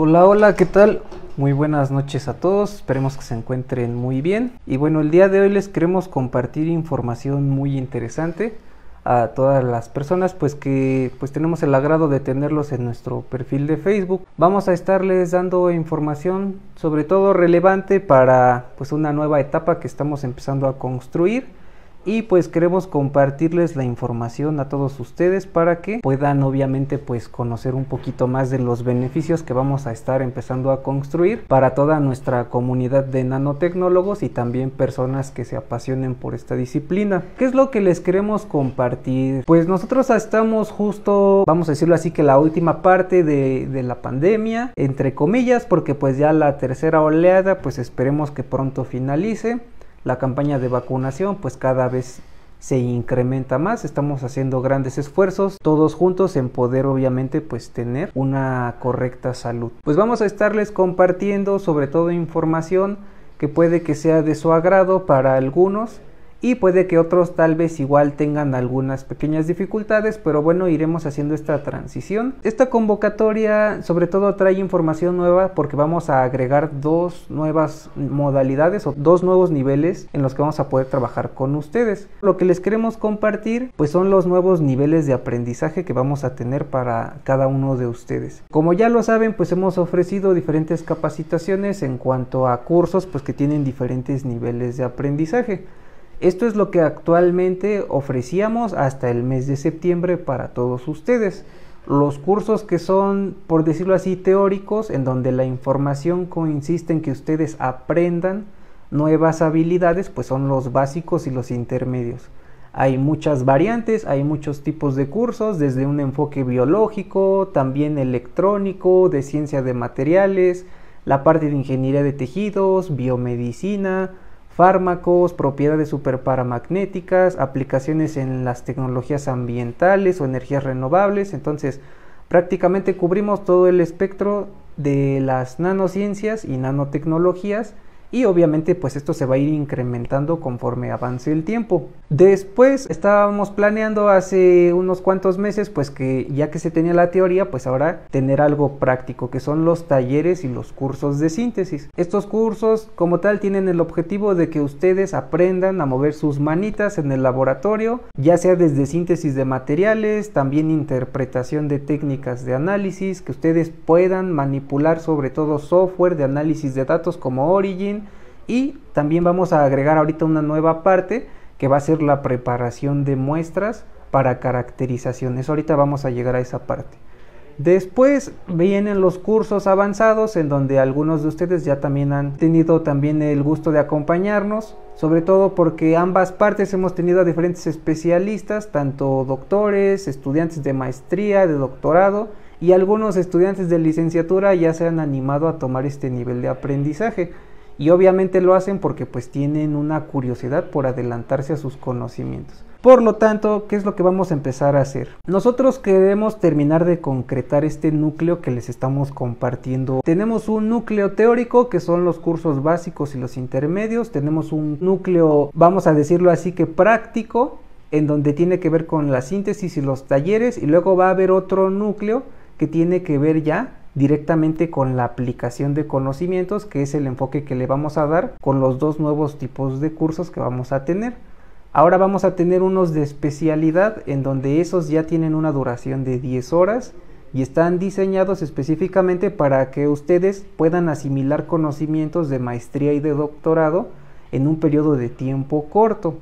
Hola, hola, ¿qué tal? Muy buenas noches a todos, esperemos que se encuentren muy bien. Y bueno, el día de hoy les queremos compartir información muy interesante a todas las personas pues que pues tenemos el agrado de tenerlos en nuestro perfil de Facebook. Vamos a estarles dando información sobre todo relevante para pues una nueva etapa que estamos empezando a construir y pues queremos compartirles la información a todos ustedes para que puedan obviamente pues conocer un poquito más de los beneficios que vamos a estar empezando a construir para toda nuestra comunidad de nanotecnólogos y también personas que se apasionen por esta disciplina. ¿Qué es lo que les queremos compartir? Pues nosotros estamos justo, vamos a decirlo así, que la última parte de, de la pandemia, entre comillas, porque pues ya la tercera oleada pues esperemos que pronto finalice la campaña de vacunación pues cada vez se incrementa más, estamos haciendo grandes esfuerzos todos juntos en poder obviamente pues tener una correcta salud. Pues vamos a estarles compartiendo sobre todo información que puede que sea de su agrado para algunos y puede que otros tal vez igual tengan algunas pequeñas dificultades, pero bueno, iremos haciendo esta transición. Esta convocatoria sobre todo trae información nueva porque vamos a agregar dos nuevas modalidades o dos nuevos niveles en los que vamos a poder trabajar con ustedes. Lo que les queremos compartir pues son los nuevos niveles de aprendizaje que vamos a tener para cada uno de ustedes. Como ya lo saben, pues hemos ofrecido diferentes capacitaciones en cuanto a cursos pues que tienen diferentes niveles de aprendizaje. Esto es lo que actualmente ofrecíamos hasta el mes de septiembre para todos ustedes. Los cursos que son, por decirlo así, teóricos, en donde la información consiste en que ustedes aprendan nuevas habilidades, pues son los básicos y los intermedios. Hay muchas variantes, hay muchos tipos de cursos, desde un enfoque biológico, también electrónico, de ciencia de materiales, la parte de ingeniería de tejidos, biomedicina, fármacos, propiedades superparamagnéticas, aplicaciones en las tecnologías ambientales o energías renovables. Entonces, prácticamente cubrimos todo el espectro de las nanociencias y nanotecnologías y obviamente pues esto se va a ir incrementando conforme avance el tiempo. Después estábamos planeando hace unos cuantos meses pues que ya que se tenía la teoría pues ahora tener algo práctico que son los talleres y los cursos de síntesis. Estos cursos como tal tienen el objetivo de que ustedes aprendan a mover sus manitas en el laboratorio ya sea desde síntesis de materiales, también interpretación de técnicas de análisis, que ustedes puedan manipular sobre todo software de análisis de datos como Origin y también vamos a agregar ahorita una nueva parte que va a ser la preparación de muestras para caracterizaciones. Ahorita vamos a llegar a esa parte. Después vienen los cursos avanzados en donde algunos de ustedes ya también han tenido también el gusto de acompañarnos, sobre todo porque ambas partes hemos tenido a diferentes especialistas, tanto doctores, estudiantes de maestría, de doctorado y algunos estudiantes de licenciatura ya se han animado a tomar este nivel de aprendizaje y obviamente lo hacen porque pues tienen una curiosidad por adelantarse a sus conocimientos. Por lo tanto, ¿qué es lo que vamos a empezar a hacer? Nosotros queremos terminar de concretar este núcleo que les estamos compartiendo. Tenemos un núcleo teórico que son los cursos básicos y los intermedios. Tenemos un núcleo, vamos a decirlo así, que práctico, en donde tiene que ver con la síntesis y los talleres. Y luego va a haber otro núcleo que tiene que ver ya directamente con la aplicación de conocimientos, que es el enfoque que le vamos a dar con los dos nuevos tipos de cursos que vamos a tener. Ahora vamos a tener unos de especialidad en donde esos ya tienen una duración de 10 horas y están diseñados específicamente para que ustedes puedan asimilar conocimientos de maestría y de doctorado en un periodo de tiempo corto.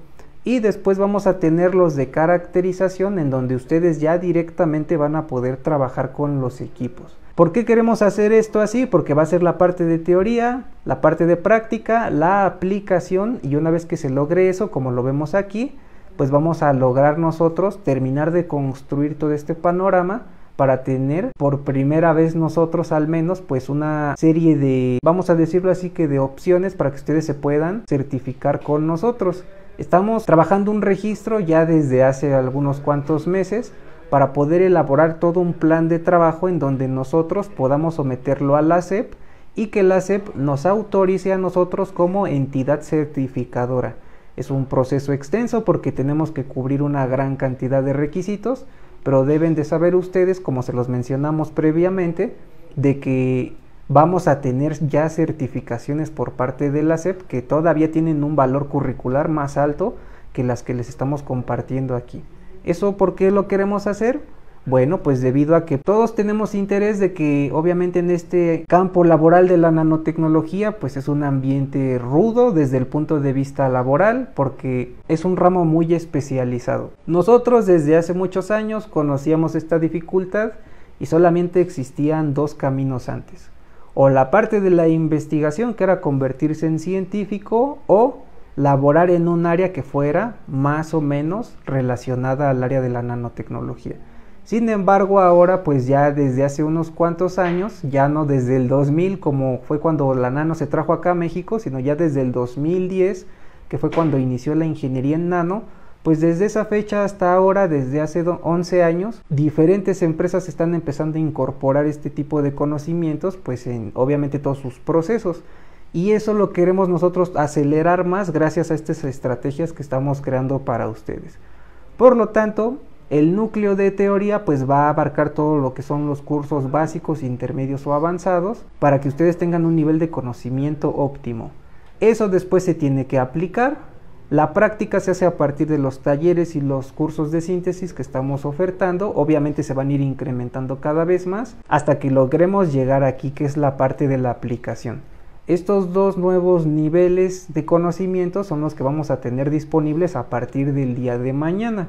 Y después vamos a tener los de caracterización en donde ustedes ya directamente van a poder trabajar con los equipos. ¿Por qué queremos hacer esto así? Porque va a ser la parte de teoría, la parte de práctica, la aplicación y una vez que se logre eso, como lo vemos aquí, pues vamos a lograr nosotros terminar de construir todo este panorama para tener por primera vez nosotros al menos pues una serie de, vamos a decirlo así que de opciones para que ustedes se puedan certificar con nosotros. Estamos trabajando un registro ya desde hace algunos cuantos meses para poder elaborar todo un plan de trabajo en donde nosotros podamos someterlo a la SEP y que la SEP nos autorice a nosotros como entidad certificadora. Es un proceso extenso porque tenemos que cubrir una gran cantidad de requisitos, pero deben de saber ustedes, como se los mencionamos previamente, de que vamos a tener ya certificaciones por parte de la SEP que todavía tienen un valor curricular más alto que las que les estamos compartiendo aquí. ¿Eso por qué lo queremos hacer? Bueno, pues debido a que todos tenemos interés de que obviamente en este campo laboral de la nanotecnología pues es un ambiente rudo desde el punto de vista laboral porque es un ramo muy especializado. Nosotros desde hace muchos años conocíamos esta dificultad y solamente existían dos caminos antes. O la parte de la investigación que era convertirse en científico o laborar en un área que fuera más o menos relacionada al área de la nanotecnología. Sin embargo, ahora pues ya desde hace unos cuantos años, ya no desde el 2000 como fue cuando la nano se trajo acá a México, sino ya desde el 2010, que fue cuando inició la ingeniería en nano, pues desde esa fecha hasta ahora, desde hace 11 años, diferentes empresas están empezando a incorporar este tipo de conocimientos, pues en obviamente todos sus procesos. Y eso lo queremos nosotros acelerar más gracias a estas estrategias que estamos creando para ustedes. Por lo tanto, el núcleo de teoría pues va a abarcar todo lo que son los cursos básicos, intermedios o avanzados para que ustedes tengan un nivel de conocimiento óptimo. Eso después se tiene que aplicar. La práctica se hace a partir de los talleres y los cursos de síntesis que estamos ofertando. Obviamente se van a ir incrementando cada vez más hasta que logremos llegar aquí que es la parte de la aplicación. Estos dos nuevos niveles de conocimiento son los que vamos a tener disponibles a partir del día de mañana.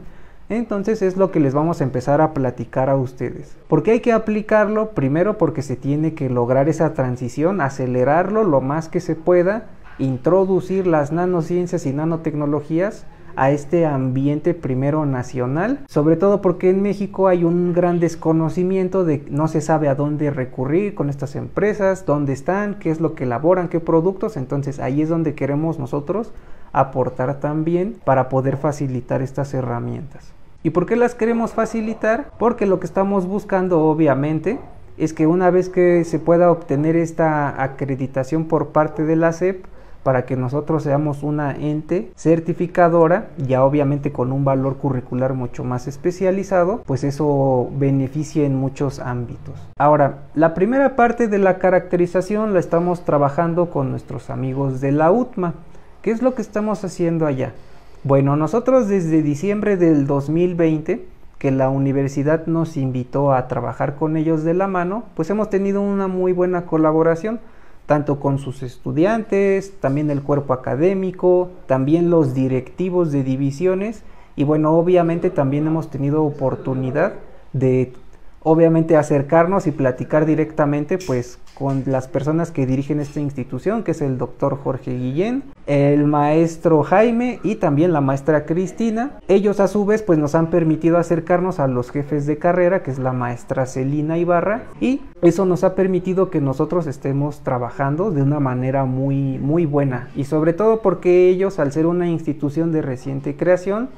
Entonces es lo que les vamos a empezar a platicar a ustedes. ¿Por qué hay que aplicarlo? Primero porque se tiene que lograr esa transición, acelerarlo lo más que se pueda, introducir las nanociencias y nanotecnologías a este ambiente primero nacional, sobre todo porque en México hay un gran desconocimiento de no se sabe a dónde recurrir con estas empresas, dónde están, qué es lo que elaboran, qué productos, entonces ahí es donde queremos nosotros aportar también para poder facilitar estas herramientas. ¿Y por qué las queremos facilitar? Porque lo que estamos buscando obviamente es que una vez que se pueda obtener esta acreditación por parte de la SEP, para que nosotros seamos una ente certificadora, ya obviamente con un valor curricular mucho más especializado, pues eso beneficia en muchos ámbitos. Ahora, la primera parte de la caracterización la estamos trabajando con nuestros amigos de la UTMA. ¿Qué es lo que estamos haciendo allá? Bueno, nosotros desde diciembre del 2020, que la universidad nos invitó a trabajar con ellos de la mano, pues hemos tenido una muy buena colaboración, tanto con sus estudiantes, también el cuerpo académico, también los directivos de divisiones. Y bueno, obviamente también hemos tenido oportunidad de obviamente acercarnos y platicar directamente pues con las personas que dirigen esta institución, que es el doctor Jorge Guillén, el maestro Jaime y también la maestra Cristina. Ellos a su vez pues nos han permitido acercarnos a los jefes de carrera, que es la maestra Celina Ibarra, y eso nos ha permitido que nosotros estemos trabajando de una manera muy muy buena y sobre todo porque ellos al ser una institución de reciente creación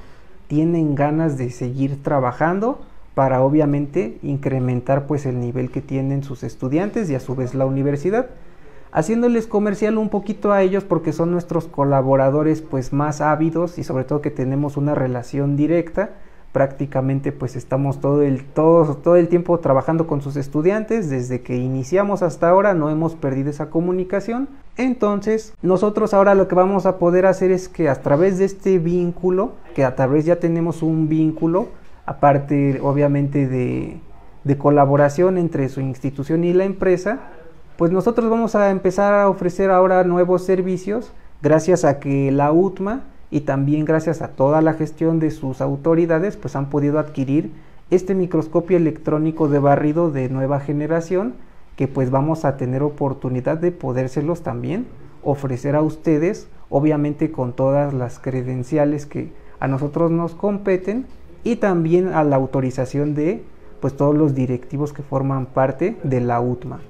tienen ganas de seguir trabajando para obviamente incrementar pues el nivel que tienen sus estudiantes y a su vez la universidad. Haciéndoles comercial un poquito a ellos porque son nuestros colaboradores pues más ávidos y sobre todo que tenemos una relación directa. Prácticamente pues estamos todo el todo, todo el tiempo trabajando con sus estudiantes. Desde que iniciamos hasta ahora no hemos perdido esa comunicación. Entonces nosotros ahora lo que vamos a poder hacer es que a través de este vínculo que a través ya tenemos un vínculo aparte obviamente de, colaboración entre su institución y la empresa, pues nosotros vamos a empezar a ofrecer ahora nuevos servicios gracias a que la UTMA y también gracias a toda la gestión de sus autoridades pues han podido adquirir este microscopio electrónico de barrido de nueva generación que pues vamos a tener oportunidad de podérselos también ofrecer a ustedes obviamente con todas las credenciales que a nosotros nos competen y también a la autorización de pues todos los directivos que forman parte de la UTMA.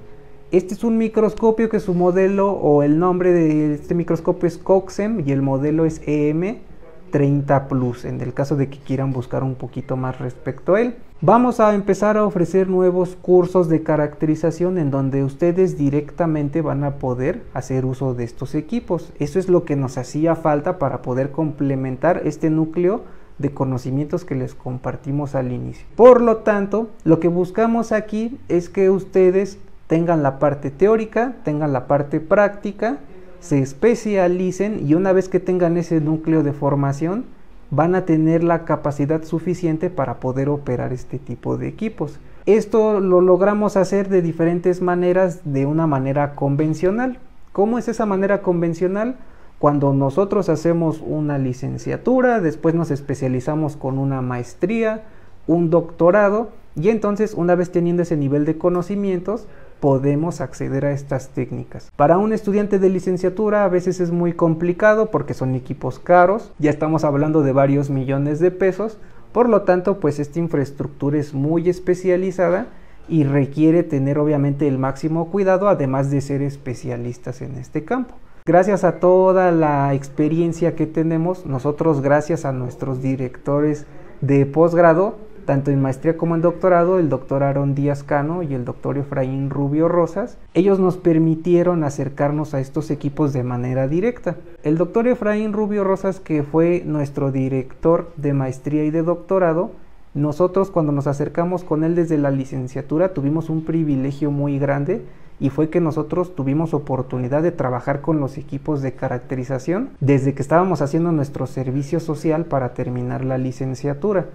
Este es un microscopio que su modelo o el nombre de este microscopio es COXEM y el modelo es EM30 Plus, en el caso de que quieran buscar un poquito más respecto a él. Vamos a empezar a ofrecer nuevos cursos de caracterización en donde ustedes directamente van a poder hacer uso de estos equipos. Eso es lo que nos hacía falta para poder complementar este núcleo de conocimientos que les compartimos al inicio. Por lo tanto, lo que buscamos aquí es que ustedes tengan la parte teórica, tengan la parte práctica, se especialicen y una vez que tengan ese núcleo de formación, van a tener la capacidad suficiente para poder operar este tipo de equipos. Esto lo logramos hacer de diferentes maneras, de una manera convencional. ¿Cómo es esa manera convencional? Cuando nosotros hacemos una licenciatura, después nos especializamos con una maestría, un doctorado, y entonces una vez teniendo ese nivel de conocimientos, podemos acceder a estas técnicas. Para un estudiante de licenciatura a veces es muy complicado porque son equipos caros, ya estamos hablando de varios millones de pesos, por lo tanto pues esta infraestructura es muy especializada y requiere tener obviamente el máximo cuidado además de ser especialistas en este campo. Gracias a toda la experiencia que tenemos, nosotros gracias a nuestros directores de posgrado, tanto en maestría como en doctorado, el doctor Aaron Díaz Cano y el doctor Efraín Rubio Rosas, ellos nos permitieron acercarnos a estos equipos de manera directa. El doctor Efraín Rubio Rosas, que fue nuestro director de maestría y de doctorado, nosotros cuando nos acercamos con él desde la licenciatura tuvimos un privilegio muy grande y fue que nosotros tuvimos oportunidad de trabajar con los equipos de caracterización desde que estábamos haciendo nuestro servicio social para terminar la licenciatura.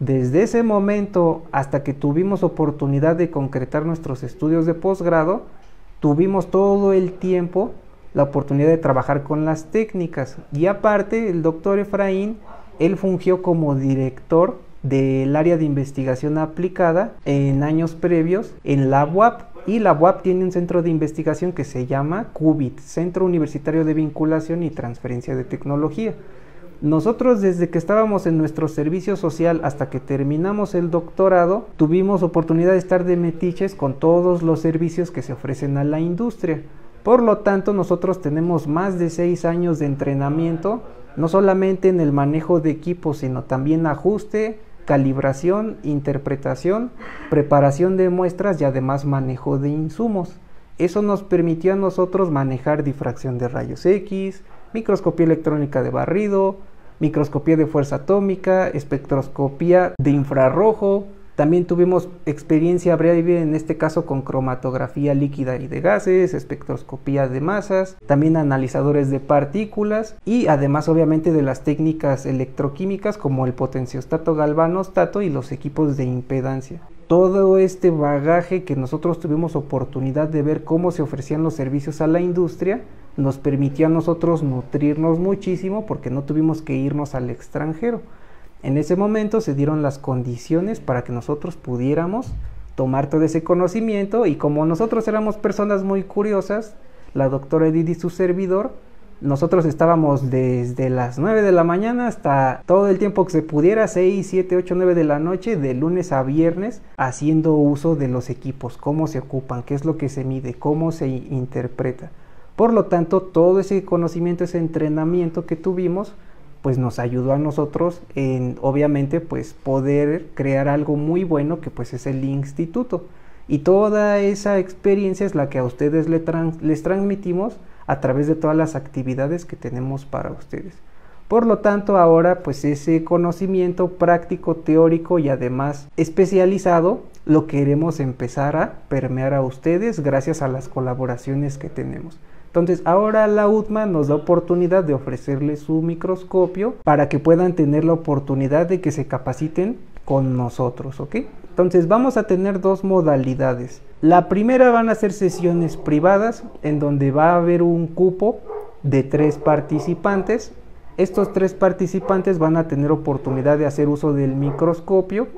Desde ese momento hasta que tuvimos oportunidad de concretar nuestros estudios de posgrado, tuvimos todo el tiempo la oportunidad de trabajar con las técnicas. Y aparte, el doctor Efraín, él fungió como director del área de investigación aplicada en años previos en la UAP. Y la UAP tiene un centro de investigación que se llama CUBIT, Centro Universitario de Vinculación y Transferencia de Tecnología. Nosotros desde que estábamos en nuestro servicio social hasta que terminamos el doctorado, tuvimos oportunidad de estar de metiches con todos los servicios que se ofrecen a la industria. Por lo tanto, nosotros tenemos más de seis años de entrenamiento, no solamente en el manejo de equipos, sino también ajuste, calibración, interpretación, preparación de muestras y además manejo de insumos. Eso nos permitió a nosotros manejar difracción de rayos X, microscopía electrónica de barrido, microscopía de fuerza atómica, espectroscopía de infrarrojo. También tuvimos experiencia breve en este caso con cromatografía líquida y de gases, espectroscopía de masas, también analizadores de partículas y además obviamente de las técnicas electroquímicas como el potenciostato galvanostato y los equipos de impedancia todo este bagaje que nosotros tuvimos oportunidad de ver cómo se ofrecían los servicios a la industria, nos permitió a nosotros nutrirnos muchísimo porque no tuvimos que irnos al extranjero. En ese momento se dieron las condiciones para que nosotros pudiéramos tomar todo ese conocimiento y como nosotros éramos personas muy curiosas, la doctora Edith y su servidor, nosotros estábamos desde las 9 de la mañana hasta todo el tiempo que se pudiera, 6, 7, 8, 9 de la noche, de lunes a viernes, haciendo uso de los equipos, cómo se ocupan, qué es lo que se mide, cómo se interpreta. Por lo tanto, todo ese conocimiento, ese entrenamiento que tuvimos, pues nos ayudó a nosotros en, obviamente, pues poder crear algo muy bueno que pues es el instituto. Y toda esa experiencia es la que a ustedes les transmitimos a través de todas las actividades que tenemos para ustedes. Por lo tanto, ahora pues ese conocimiento práctico, teórico y además especializado lo queremos empezar a permear a ustedes gracias a las colaboraciones que tenemos. Entonces ahora la UTMA nos da oportunidad de ofrecerles su microscopio para que puedan tener la oportunidad de que se capaciten con nosotros, ¿ok? Entonces vamos a tener dos modalidades. La primera van a ser sesiones privadas en donde va a haber un cupo de tres participantes. Estos tres participantes van a tener oportunidad de hacer uso del microscopio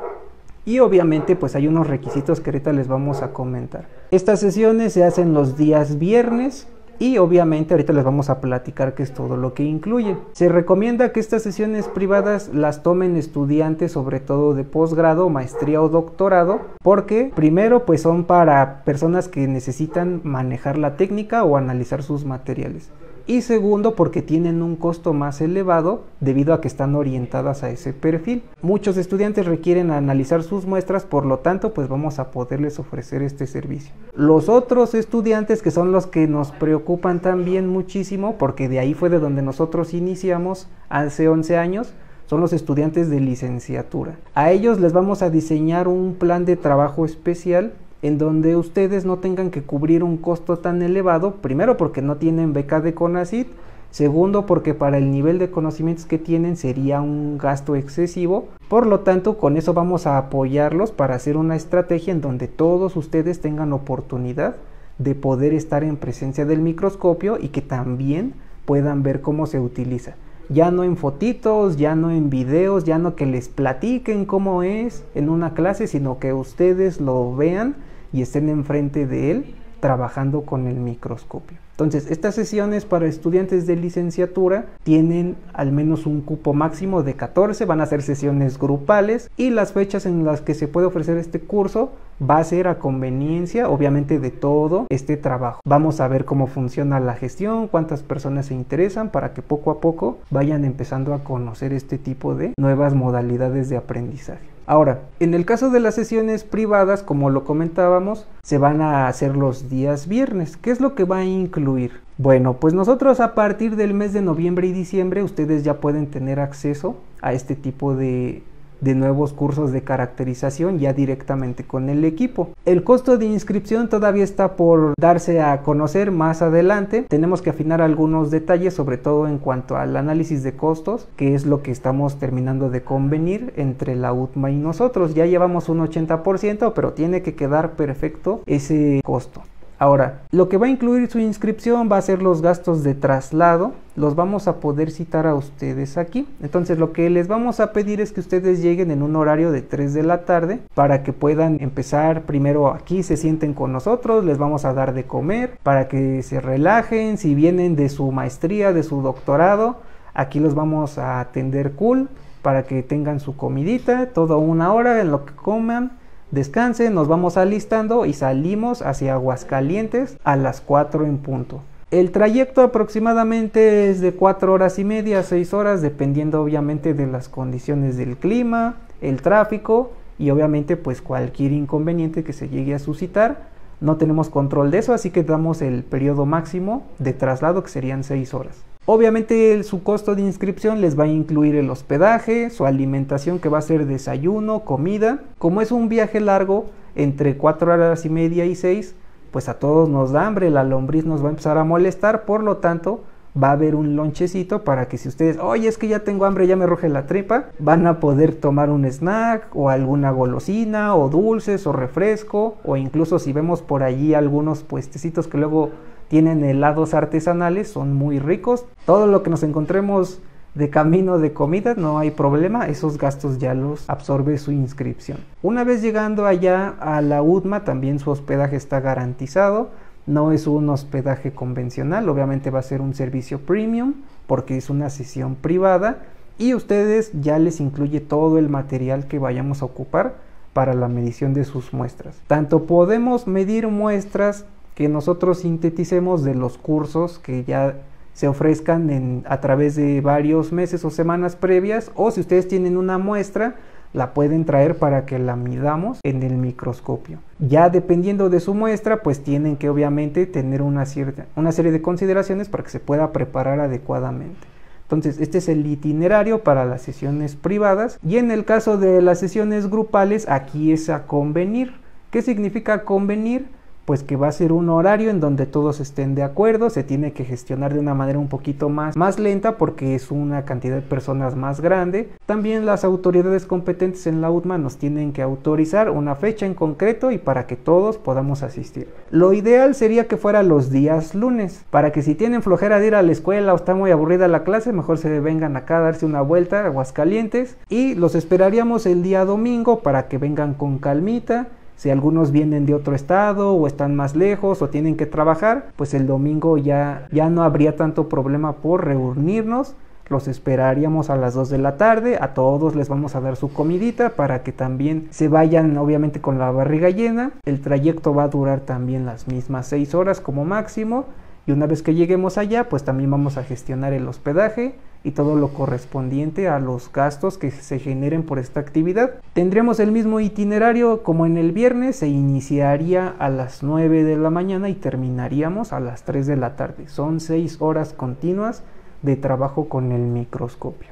y obviamente pues hay unos requisitos que ahorita les vamos a comentar. Estas sesiones se hacen los días viernes y obviamente ahorita les vamos a platicar qué es todo lo que incluye. Se recomienda que estas sesiones privadas las tomen estudiantes sobre todo de posgrado, maestría o doctorado, porque primero pues son para personas que necesitan manejar la técnica o analizar sus materiales y segundo porque tienen un costo más elevado debido a que están orientadas a ese perfil. Muchos estudiantes requieren analizar sus muestras, por lo tanto pues vamos a poderles ofrecer este servicio. Los otros estudiantes que son los que nos preocupan también muchísimo porque de ahí fue de donde nosotros iniciamos hace 11 años son los estudiantes de licenciatura. A ellos les vamos a diseñar un plan de trabajo especial en donde ustedes no tengan que cubrir un costo tan elevado, primero porque no tienen beca de CONACIT, segundo porque para el nivel de conocimientos que tienen sería un gasto excesivo, por lo tanto con eso vamos a apoyarlos para hacer una estrategia en donde todos ustedes tengan oportunidad de poder estar en presencia del microscopio y que también puedan ver cómo se utiliza. Ya no en fotitos, ya no en videos, ya no que les platiquen cómo es en una clase, sino que ustedes lo vean y estén enfrente de él trabajando con el microscopio. Entonces, estas sesiones para estudiantes de licenciatura tienen al menos un cupo máximo de 14, van a ser sesiones grupales y las fechas en las que se puede ofrecer este curso va a ser a conveniencia, obviamente, de todo este trabajo. Vamos a ver cómo funciona la gestión, cuántas personas se interesan para que poco a poco vayan empezando a conocer este tipo de nuevas modalidades de aprendizaje. Ahora, en el caso de las sesiones privadas, como lo comentábamos, se van a hacer los días viernes. ¿Qué es lo que va a incluir? Bueno, pues nosotros a partir del mes de noviembre y diciembre ustedes ya pueden tener acceso a este tipo de de nuevos cursos de caracterización ya directamente con el equipo. El costo de inscripción todavía está por darse a conocer más adelante. Tenemos que afinar algunos detalles, sobre todo en cuanto al análisis de costos, que es lo que estamos terminando de convenir entre la UTMA y nosotros. Ya llevamos un 80%, pero tiene que quedar perfecto ese costo. Ahora, lo que va a incluir su inscripción va a ser los gastos de traslado, los vamos a poder citar a ustedes aquí. Entonces lo que les vamos a pedir es que ustedes lleguen en un horario de 3 de la tarde para que puedan empezar primero aquí, se sienten con nosotros, les vamos a dar de comer para que se relajen, si vienen de su maestría, de su doctorado, aquí los vamos a atender cool para que tengan su comidita, toda una hora en lo que coman Descanse, nos vamos alistando y salimos hacia Aguascalientes a las 4 en punto. El trayecto aproximadamente es de 4 horas y media, 6 horas, dependiendo obviamente de las condiciones del clima, el tráfico y obviamente pues cualquier inconveniente que se llegue a suscitar. No tenemos control de eso, así que damos el periodo máximo de traslado que serían 6 horas. Obviamente su costo de inscripción les va a incluir el hospedaje, su alimentación que va a ser desayuno, comida. Como es un viaje largo, entre 4 horas y media y 6, pues a todos nos da hambre, la lombriz nos va a empezar a molestar, por lo tanto va a haber un lonchecito para que si ustedes, oye, es que ya tengo hambre, ya me roje la tripa, van a poder tomar un snack o alguna golosina o dulces o refresco o incluso si vemos por allí algunos puestecitos que luego tienen helados artesanales, son muy ricos. Todo lo que nos encontremos de camino de comida no hay problema, esos gastos ya los absorbe su inscripción. Una vez llegando allá a la UDMA, también su hospedaje está garantizado. No es un hospedaje convencional, obviamente va a ser un servicio premium porque es una sesión privada y ustedes ya les incluye todo el material que vayamos a ocupar para la medición de sus muestras. Tanto podemos medir muestras que nosotros sinteticemos de los cursos que ya se ofrezcan a través de varios meses o semanas previas o si ustedes tienen una muestra la pueden traer para que la midamos en el microscopio. Ya dependiendo de su muestra, pues tienen que obviamente tener una, cierta, una serie de consideraciones para que se pueda preparar adecuadamente. Entonces, este es el itinerario para las sesiones privadas y en el caso de las sesiones grupales, aquí es a convenir. ¿Qué significa convenir? Pues que va a ser un horario en donde todos estén de acuerdo, se tiene que gestionar de una manera un poquito más, más lenta porque es una cantidad de personas más grande. También las autoridades competentes en la UTMA nos tienen que autorizar una fecha en concreto y para que todos podamos asistir. Lo ideal sería que fuera los días lunes, para que si tienen flojera de ir a la escuela o está muy aburrida la clase, mejor se vengan acá a darse una vuelta a Aguascalientes y los esperaríamos el día domingo para que vengan con calmita si algunos vienen de otro estado o están más lejos o tienen que trabajar, pues el domingo ya, ya no habría tanto problema por reunirnos. Los esperaríamos a las 2 de la tarde, a todos les vamos a dar su comidita para que también se vayan obviamente con la barriga llena. El trayecto va a durar también las mismas 6 horas como máximo y una vez que lleguemos allá pues también vamos a gestionar el hospedaje y todo lo correspondiente a los gastos que se generen por esta actividad. Tendríamos el mismo itinerario como en el viernes, se iniciaría a las 9 de la mañana y terminaríamos a las 3 de la tarde. Son 6 horas continuas de trabajo con el microscopio.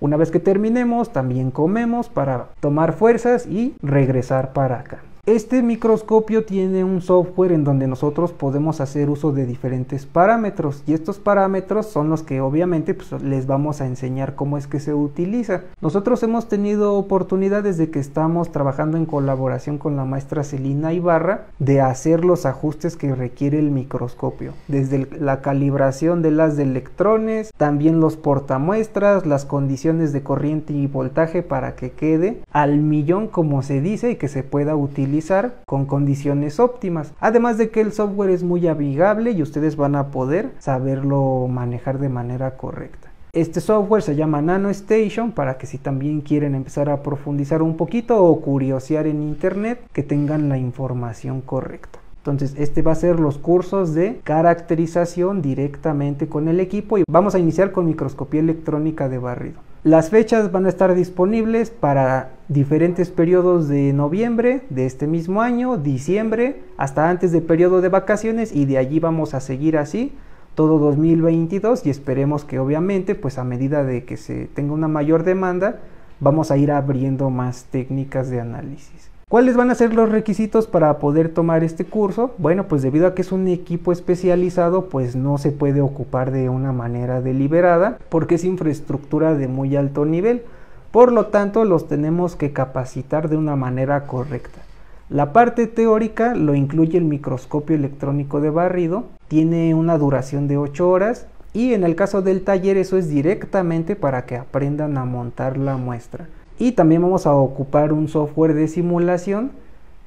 Una vez que terminemos, también comemos para tomar fuerzas y regresar para acá. Este microscopio tiene un software en donde nosotros podemos hacer uso de diferentes parámetros y estos parámetros son los que obviamente pues, les vamos a enseñar cómo es que se utiliza. Nosotros hemos tenido oportunidades de que estamos trabajando en colaboración con la maestra Celina Ibarra de hacer los ajustes que requiere el microscopio, desde la calibración de las de electrones, también los portamuestras, las condiciones de corriente y voltaje para que quede al millón como se dice y que se pueda utilizar con condiciones óptimas. Además de que el software es muy amigable y ustedes van a poder saberlo manejar de manera correcta. Este software se llama Nano Station para que si también quieren empezar a profundizar un poquito o curiosear en internet, que tengan la información correcta. Entonces, este va a ser los cursos de caracterización directamente con el equipo y vamos a iniciar con microscopía electrónica de barrido. Las fechas van a estar disponibles para diferentes periodos de noviembre de este mismo año, diciembre, hasta antes del periodo de vacaciones y de allí vamos a seguir así todo 2022 y esperemos que obviamente pues a medida de que se tenga una mayor demanda vamos a ir abriendo más técnicas de análisis. ¿Cuáles van a ser los requisitos para poder tomar este curso? Bueno, pues debido a que es un equipo especializado, pues no se puede ocupar de una manera deliberada porque es infraestructura de muy alto nivel. Por lo tanto, los tenemos que capacitar de una manera correcta. La parte teórica lo incluye el microscopio electrónico de barrido, tiene una duración de 8 horas y en el caso del taller eso es directamente para que aprendan a montar la muestra y también vamos a ocupar un software de simulación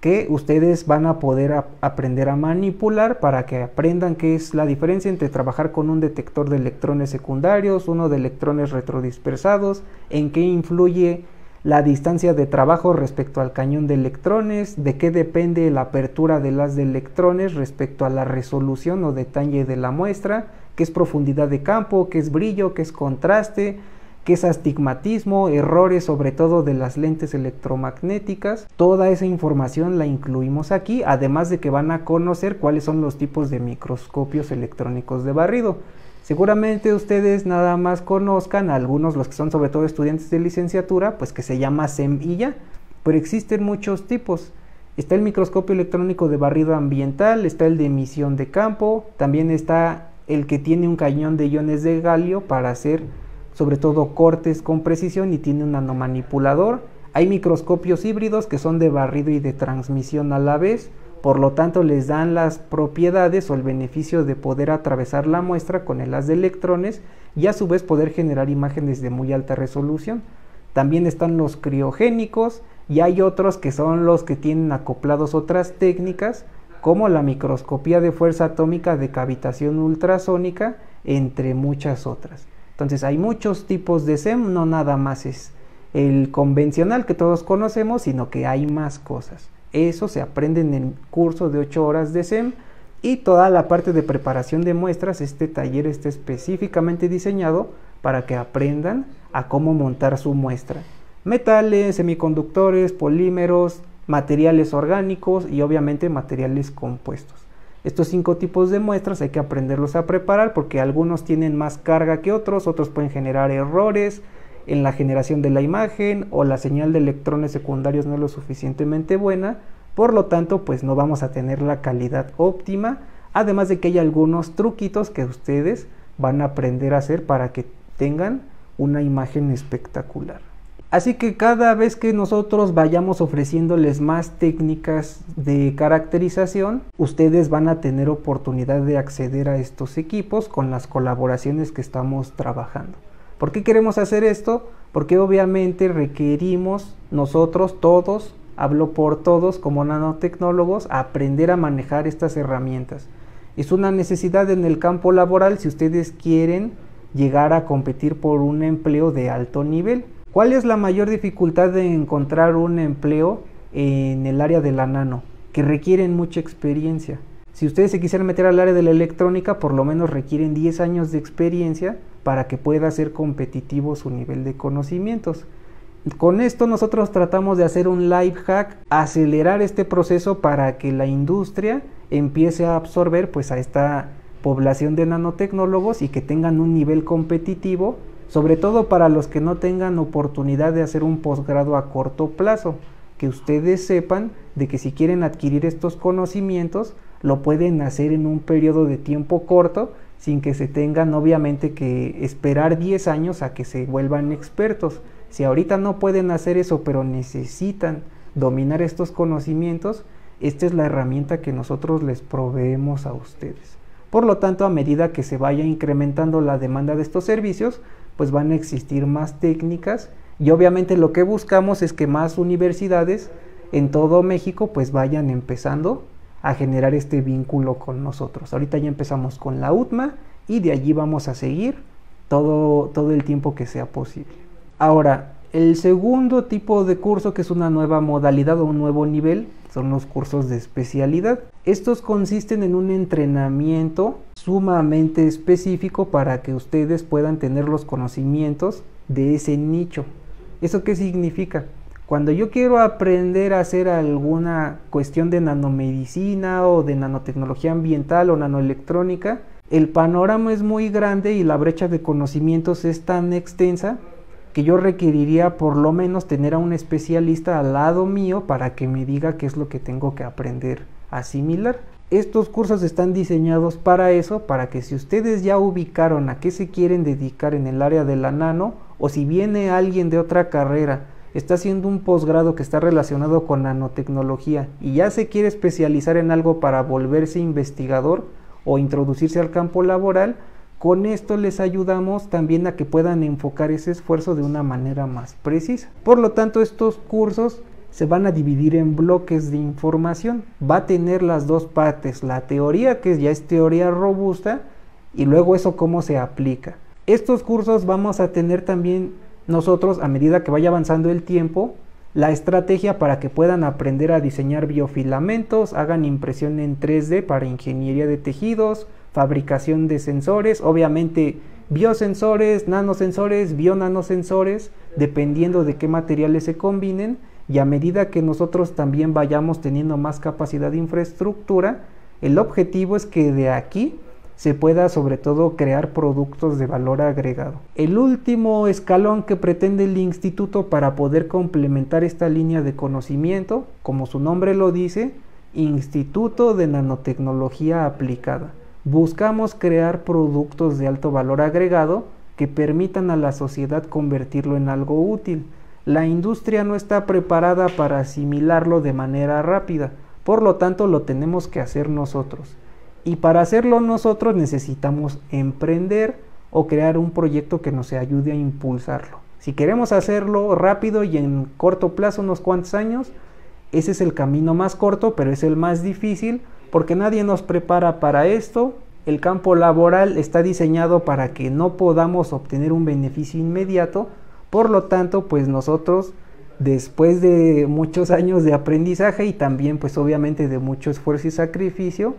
que ustedes van a poder aprender a manipular para que aprendan qué es la diferencia entre trabajar con un detector de electrones secundarios, uno de electrones retrodispersados, en qué influye la distancia de trabajo respecto al cañón de electrones, de qué depende la apertura de las de electrones respecto a la resolución o detalle de la muestra, qué es profundidad de campo, qué es brillo, qué es contraste, que es astigmatismo, errores sobre todo de las lentes electromagnéticas. Toda esa información la incluimos aquí, además de que van a conocer cuáles son los tipos de microscopios electrónicos de barrido. Seguramente ustedes nada más conozcan algunos, los que son sobre todo estudiantes de licenciatura, pues que se llama SEM y ya, pero existen muchos tipos. Está el microscopio electrónico de barrido ambiental, está el de emisión de campo, también está el que tiene un cañón de iones de galio para hacer sobre todo cortes con precisión y tiene un nanomanipulador. Hay microscopios híbridos que son de barrido y de transmisión a la vez, por lo tanto les dan las propiedades o el beneficio de poder atravesar la muestra con el haz de electrones y a su vez poder generar imágenes de muy alta resolución. También están los criogénicos y hay otros que son los que tienen acoplados otras técnicas como la microscopía de fuerza atómica de cavitación ultrasónica, entre muchas otras. Entonces hay muchos tipos de SEM, no nada más es el convencional que todos conocemos, sino que hay más cosas. Eso se aprende en el curso de 8 horas de SEM y toda la parte de preparación de muestras, este taller está específicamente diseñado para que aprendan a cómo montar su muestra. Metales, semiconductores, polímeros, materiales orgánicos y obviamente materiales compuestos. Estos cinco tipos de muestras hay que aprenderlos a preparar porque algunos tienen más carga que otros, otros pueden generar errores en la generación de la imagen o la señal de electrones secundarios no es lo suficientemente buena, por lo tanto pues no vamos a tener la calidad óptima, además de que hay algunos truquitos que ustedes van a aprender a hacer para que tengan una imagen espectacular. Así que cada vez que nosotros vayamos ofreciéndoles más técnicas de caracterización, ustedes van a tener oportunidad de acceder a estos equipos con las colaboraciones que estamos trabajando. ¿Por qué queremos hacer esto? Porque obviamente requerimos nosotros todos, hablo por todos como nanotecnólogos, aprender a manejar estas herramientas. Es una necesidad en el campo laboral si ustedes quieren llegar a competir por un empleo de alto nivel. ¿Cuál es la mayor dificultad de encontrar un empleo en el área de la nano? Que requieren mucha experiencia. Si ustedes se quisieran meter al área de la electrónica, por lo menos requieren 10 años de experiencia para que pueda ser competitivo su nivel de conocimientos. Con esto nosotros tratamos de hacer un live hack, acelerar este proceso para que la industria empiece a absorber pues a esta población de nanotecnólogos y que tengan un nivel competitivo sobre todo para los que no tengan oportunidad de hacer un posgrado a corto plazo, que ustedes sepan de que si quieren adquirir estos conocimientos, lo pueden hacer en un periodo de tiempo corto sin que se tengan obviamente que esperar 10 años a que se vuelvan expertos. Si ahorita no pueden hacer eso, pero necesitan dominar estos conocimientos, esta es la herramienta que nosotros les proveemos a ustedes. Por lo tanto, a medida que se vaya incrementando la demanda de estos servicios, pues van a existir más técnicas y obviamente lo que buscamos es que más universidades en todo México pues vayan empezando a generar este vínculo con nosotros. Ahorita ya empezamos con la UTMA y de allí vamos a seguir todo, todo el tiempo que sea posible. Ahora, el segundo tipo de curso que es una nueva modalidad o un nuevo nivel son los cursos de especialidad. Estos consisten en un entrenamiento sumamente específico para que ustedes puedan tener los conocimientos de ese nicho. ¿Eso qué significa? Cuando yo quiero aprender a hacer alguna cuestión de nanomedicina o de nanotecnología ambiental o nanoelectrónica, el panorama es muy grande y la brecha de conocimientos es tan extensa que yo requeriría por lo menos tener a un especialista al lado mío para que me diga qué es lo que tengo que aprender a asimilar. Estos cursos están diseñados para eso, para que si ustedes ya ubicaron a qué se quieren dedicar en el área de la nano, o si viene alguien de otra carrera está haciendo un posgrado que está relacionado con nanotecnología y ya se quiere especializar en algo para volverse investigador o introducirse al campo laboral, con esto les ayudamos también a que puedan enfocar ese esfuerzo de una manera más precisa. Por lo tanto, estos cursos se van a dividir en bloques de información. Va a tener las dos partes, la teoría, que ya es teoría robusta, y luego eso cómo se aplica. Estos cursos vamos a tener también nosotros, a medida que vaya avanzando el tiempo, la estrategia para que puedan aprender a diseñar biofilamentos, hagan impresión en 3D para ingeniería de tejidos, fabricación de sensores, obviamente biosensores, nanosensores, bionanosensores, dependiendo de qué materiales se combinen, y a medida que nosotros también vayamos teniendo más capacidad de infraestructura, el objetivo es que de aquí se pueda sobre todo crear productos de valor agregado. El último escalón que pretende el instituto para poder complementar esta línea de conocimiento, como su nombre lo dice, Instituto de Nanotecnología Aplicada. Buscamos crear productos de alto valor agregado que permitan a la sociedad convertirlo en algo útil. La industria no está preparada para asimilarlo de manera rápida, por lo tanto lo tenemos que hacer nosotros. Y para hacerlo nosotros necesitamos emprender o crear un proyecto que nos ayude a impulsarlo. Si queremos hacerlo rápido y en corto plazo, unos cuantos años, ese es el camino más corto, pero es el más difícil porque nadie nos prepara para esto. El campo laboral está diseñado para que no podamos obtener un beneficio inmediato. Por lo tanto, pues nosotros, después de muchos años de aprendizaje y también pues obviamente de mucho esfuerzo y sacrificio,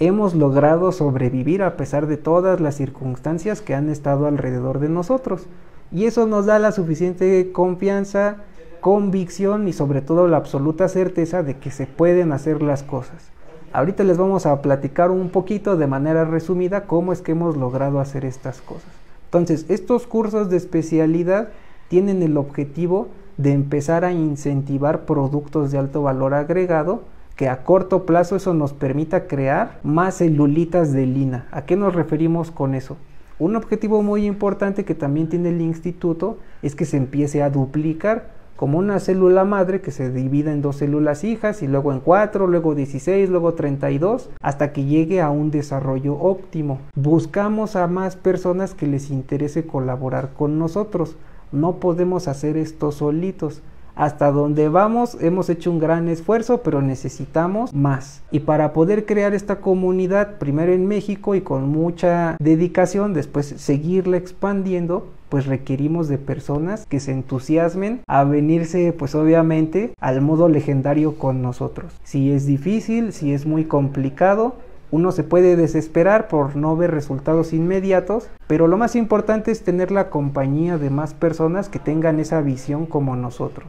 hemos logrado sobrevivir a pesar de todas las circunstancias que han estado alrededor de nosotros. Y eso nos da la suficiente confianza, convicción y sobre todo la absoluta certeza de que se pueden hacer las cosas. Ahorita les vamos a platicar un poquito de manera resumida cómo es que hemos logrado hacer estas cosas. Entonces, estos cursos de especialidad tienen el objetivo de empezar a incentivar productos de alto valor agregado que a corto plazo eso nos permita crear más celulitas de lina. ¿A qué nos referimos con eso? Un objetivo muy importante que también tiene el instituto es que se empiece a duplicar como una célula madre que se divida en dos células hijas y luego en cuatro, luego 16, luego 32, hasta que llegue a un desarrollo óptimo. Buscamos a más personas que les interese colaborar con nosotros. No podemos hacer esto solitos hasta donde vamos hemos hecho un gran esfuerzo, pero necesitamos más. Y para poder crear esta comunidad, primero en México y con mucha dedicación, después seguirla expandiendo, pues requerimos de personas que se entusiasmen a venirse pues obviamente al modo legendario con nosotros. Si es difícil, si es muy complicado, uno se puede desesperar por no ver resultados inmediatos, pero lo más importante es tener la compañía de más personas que tengan esa visión como nosotros.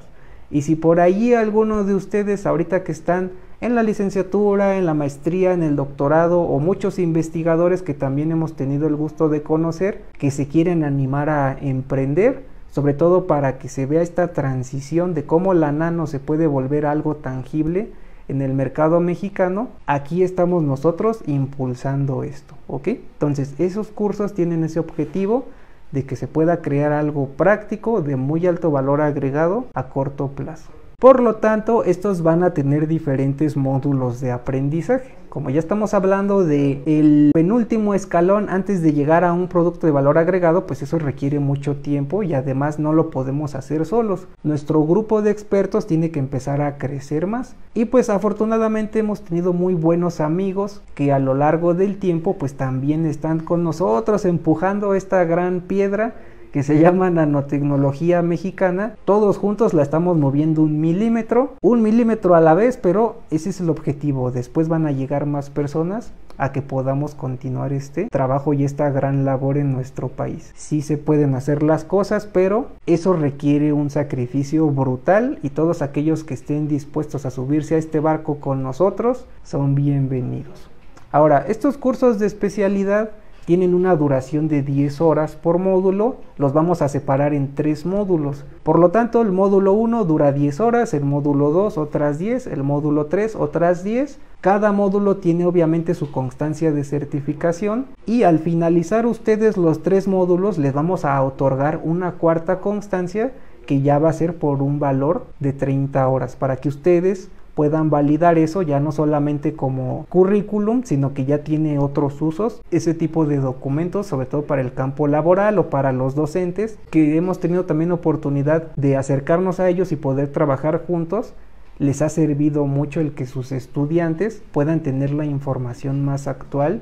Y si por ahí alguno de ustedes ahorita que están en la licenciatura, en la maestría, en el doctorado o muchos investigadores que también hemos tenido el gusto de conocer que se quieren animar a emprender, sobre todo para que se vea esta transición de cómo la nano se puede volver algo tangible en el mercado mexicano, aquí estamos nosotros impulsando esto, ¿ok? Entonces, esos cursos tienen ese objetivo de que se pueda crear algo práctico de muy alto valor agregado a corto plazo. Por lo tanto, estos van a tener diferentes módulos de aprendizaje. Como ya estamos hablando de el penúltimo escalón antes de llegar a un producto de valor agregado, pues eso requiere mucho tiempo y además no lo podemos hacer solos. Nuestro grupo de expertos tiene que empezar a crecer más y pues afortunadamente hemos tenido muy buenos amigos que a lo largo del tiempo pues también están con nosotros empujando esta gran piedra que se llama nanotecnología mexicana. Todos juntos la estamos moviendo un milímetro, un milímetro a la vez, pero ese es el objetivo. Después van a llegar más personas a que podamos continuar este trabajo y esta gran labor en nuestro país. Sí se pueden hacer las cosas, pero eso requiere un sacrificio brutal y todos aquellos que estén dispuestos a subirse a este barco con nosotros son bienvenidos. Ahora, estos cursos de especialidad tienen una duración de 10 horas por módulo, los vamos a separar en tres módulos. Por lo tanto, el módulo 1 dura 10 horas, el módulo 2 otras 10, el módulo 3 otras 10. Cada módulo tiene obviamente su constancia de certificación y al finalizar ustedes los tres módulos les vamos a otorgar una cuarta constancia que ya va a ser por un valor de 30 horas para que ustedes puedan validar eso ya no solamente como currículum, sino que ya tiene otros usos, ese tipo de documentos, sobre todo para el campo laboral o para los docentes, que hemos tenido también oportunidad de acercarnos a ellos y poder trabajar juntos les ha servido mucho el que sus estudiantes puedan tener la información más actual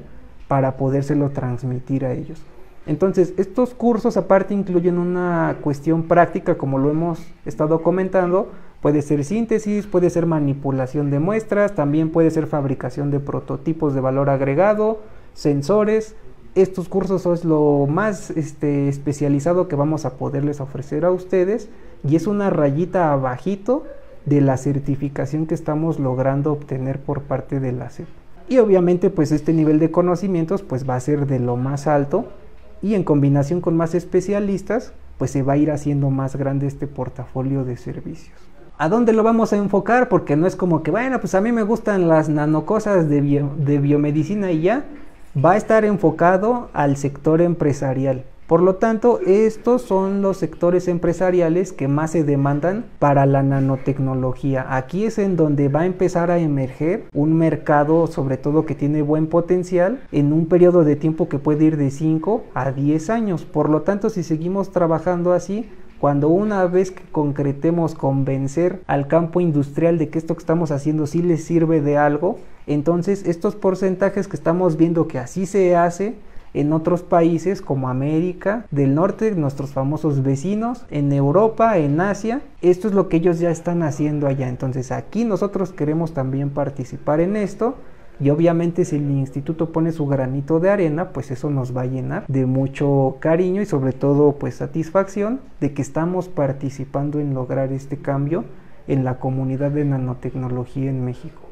para podérselo transmitir a ellos. Entonces, estos cursos aparte incluyen una cuestión práctica, como lo hemos estado comentando, Puede ser síntesis, puede ser manipulación de muestras, también puede ser fabricación de prototipos de valor agregado, sensores. Estos cursos es lo más este, especializado que vamos a poderles ofrecer a ustedes y es una rayita abajito de la certificación que estamos logrando obtener por parte de la SEP. Y obviamente pues este nivel de conocimientos pues va a ser de lo más alto y en combinación con más especialistas pues se va a ir haciendo más grande este portafolio de servicios. ¿A dónde lo vamos a enfocar? Porque no es como que, bueno, pues a mí me gustan las nanocosas de, biomedicina y ya. Va a estar enfocado al sector empresarial. Por lo tanto, estos son los sectores empresariales que más se demandan para la nanotecnología. Aquí es en donde va a empezar a emerger un mercado, sobre todo que tiene buen potencial, en un periodo de tiempo que puede ir de 5 a 10 años. Por lo tanto, si seguimos trabajando así, cuando una vez que concretemos convencer al campo industrial de que esto que estamos haciendo sí les sirve de algo, entonces estos porcentajes que estamos viendo que así se hace en otros países como América del Norte, nuestros famosos vecinos, en Europa, en Asia, esto es lo que ellos ya están haciendo allá. Entonces aquí nosotros queremos también participar en esto y obviamente si el instituto pone su granito de arena, pues eso nos va a llenar de mucho cariño y sobre todo pues satisfacción de que estamos participando en lograr este cambio en la comunidad de nanotecnología en México.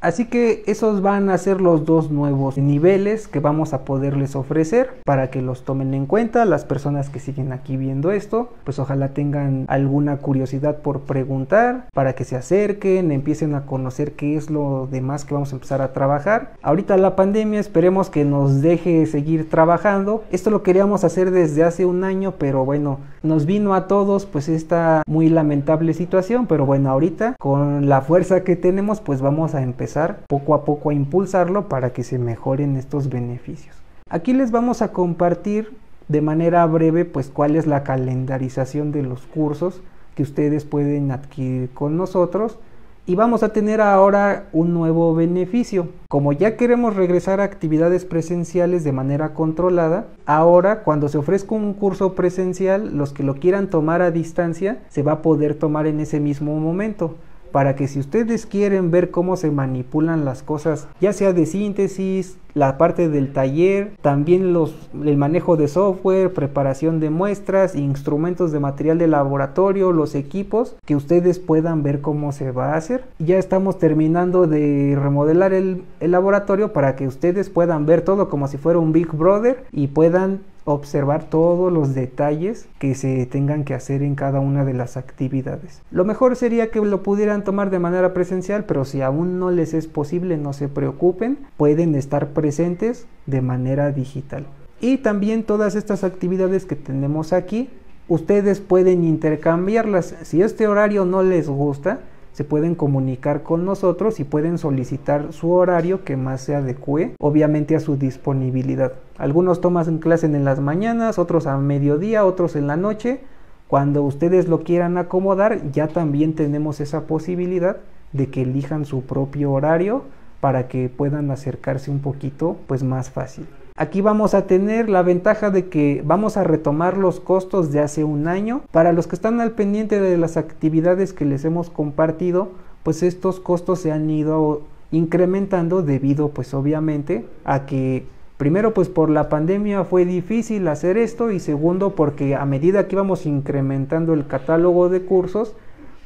Así que esos van a ser los dos nuevos niveles que vamos a poderles ofrecer para que los tomen en cuenta las personas que siguen aquí viendo esto, pues ojalá tengan alguna curiosidad por preguntar, para que se acerquen, empiecen a conocer qué es lo demás que vamos a empezar a trabajar. Ahorita la pandemia esperemos que nos deje seguir trabajando. Esto lo queríamos hacer desde hace un año, pero bueno, nos vino a todos pues esta muy lamentable situación, pero bueno, ahorita con la fuerza que tenemos pues vamos a empezar poco a poco a impulsarlo para que se mejoren estos beneficios. Aquí les vamos a compartir de manera breve pues cuál es la calendarización de los cursos que ustedes pueden adquirir con nosotros y vamos a tener ahora un nuevo beneficio. Como ya queremos regresar a actividades presenciales de manera controlada, ahora cuando se ofrezca un curso presencial, los que lo quieran tomar a distancia, se va a poder tomar en ese mismo momento para que si ustedes quieren ver cómo se manipulan las cosas, ya sea de síntesis, la parte del taller, también los, el manejo de software, preparación de muestras, instrumentos de material de laboratorio, los equipos, que ustedes puedan ver cómo se va a hacer. Ya estamos terminando de remodelar el, el laboratorio para que ustedes puedan ver todo como si fuera un Big Brother y puedan observar todos los detalles que se tengan que hacer en cada una de las actividades. Lo mejor sería que lo pudieran tomar de manera presencial, pero si aún no les es posible, no se preocupen, pueden estar presentes de manera digital. Y también todas estas actividades que tenemos aquí, ustedes pueden intercambiarlas. Si este horario no les gusta, se pueden comunicar con nosotros y pueden solicitar su horario que más se adecue, obviamente a su disponibilidad. Algunos toman clase en las mañanas, otros a mediodía, otros en la noche. Cuando ustedes lo quieran acomodar, ya también tenemos esa posibilidad de que elijan su propio horario para que puedan acercarse un poquito pues más fácil. Aquí vamos a tener la ventaja de que vamos a retomar los costos de hace un año. Para los que están al pendiente de las actividades que les hemos compartido, pues estos costos se han ido incrementando debido pues obviamente a que primero pues por la pandemia fue difícil hacer esto y segundo porque a medida que íbamos incrementando el catálogo de cursos,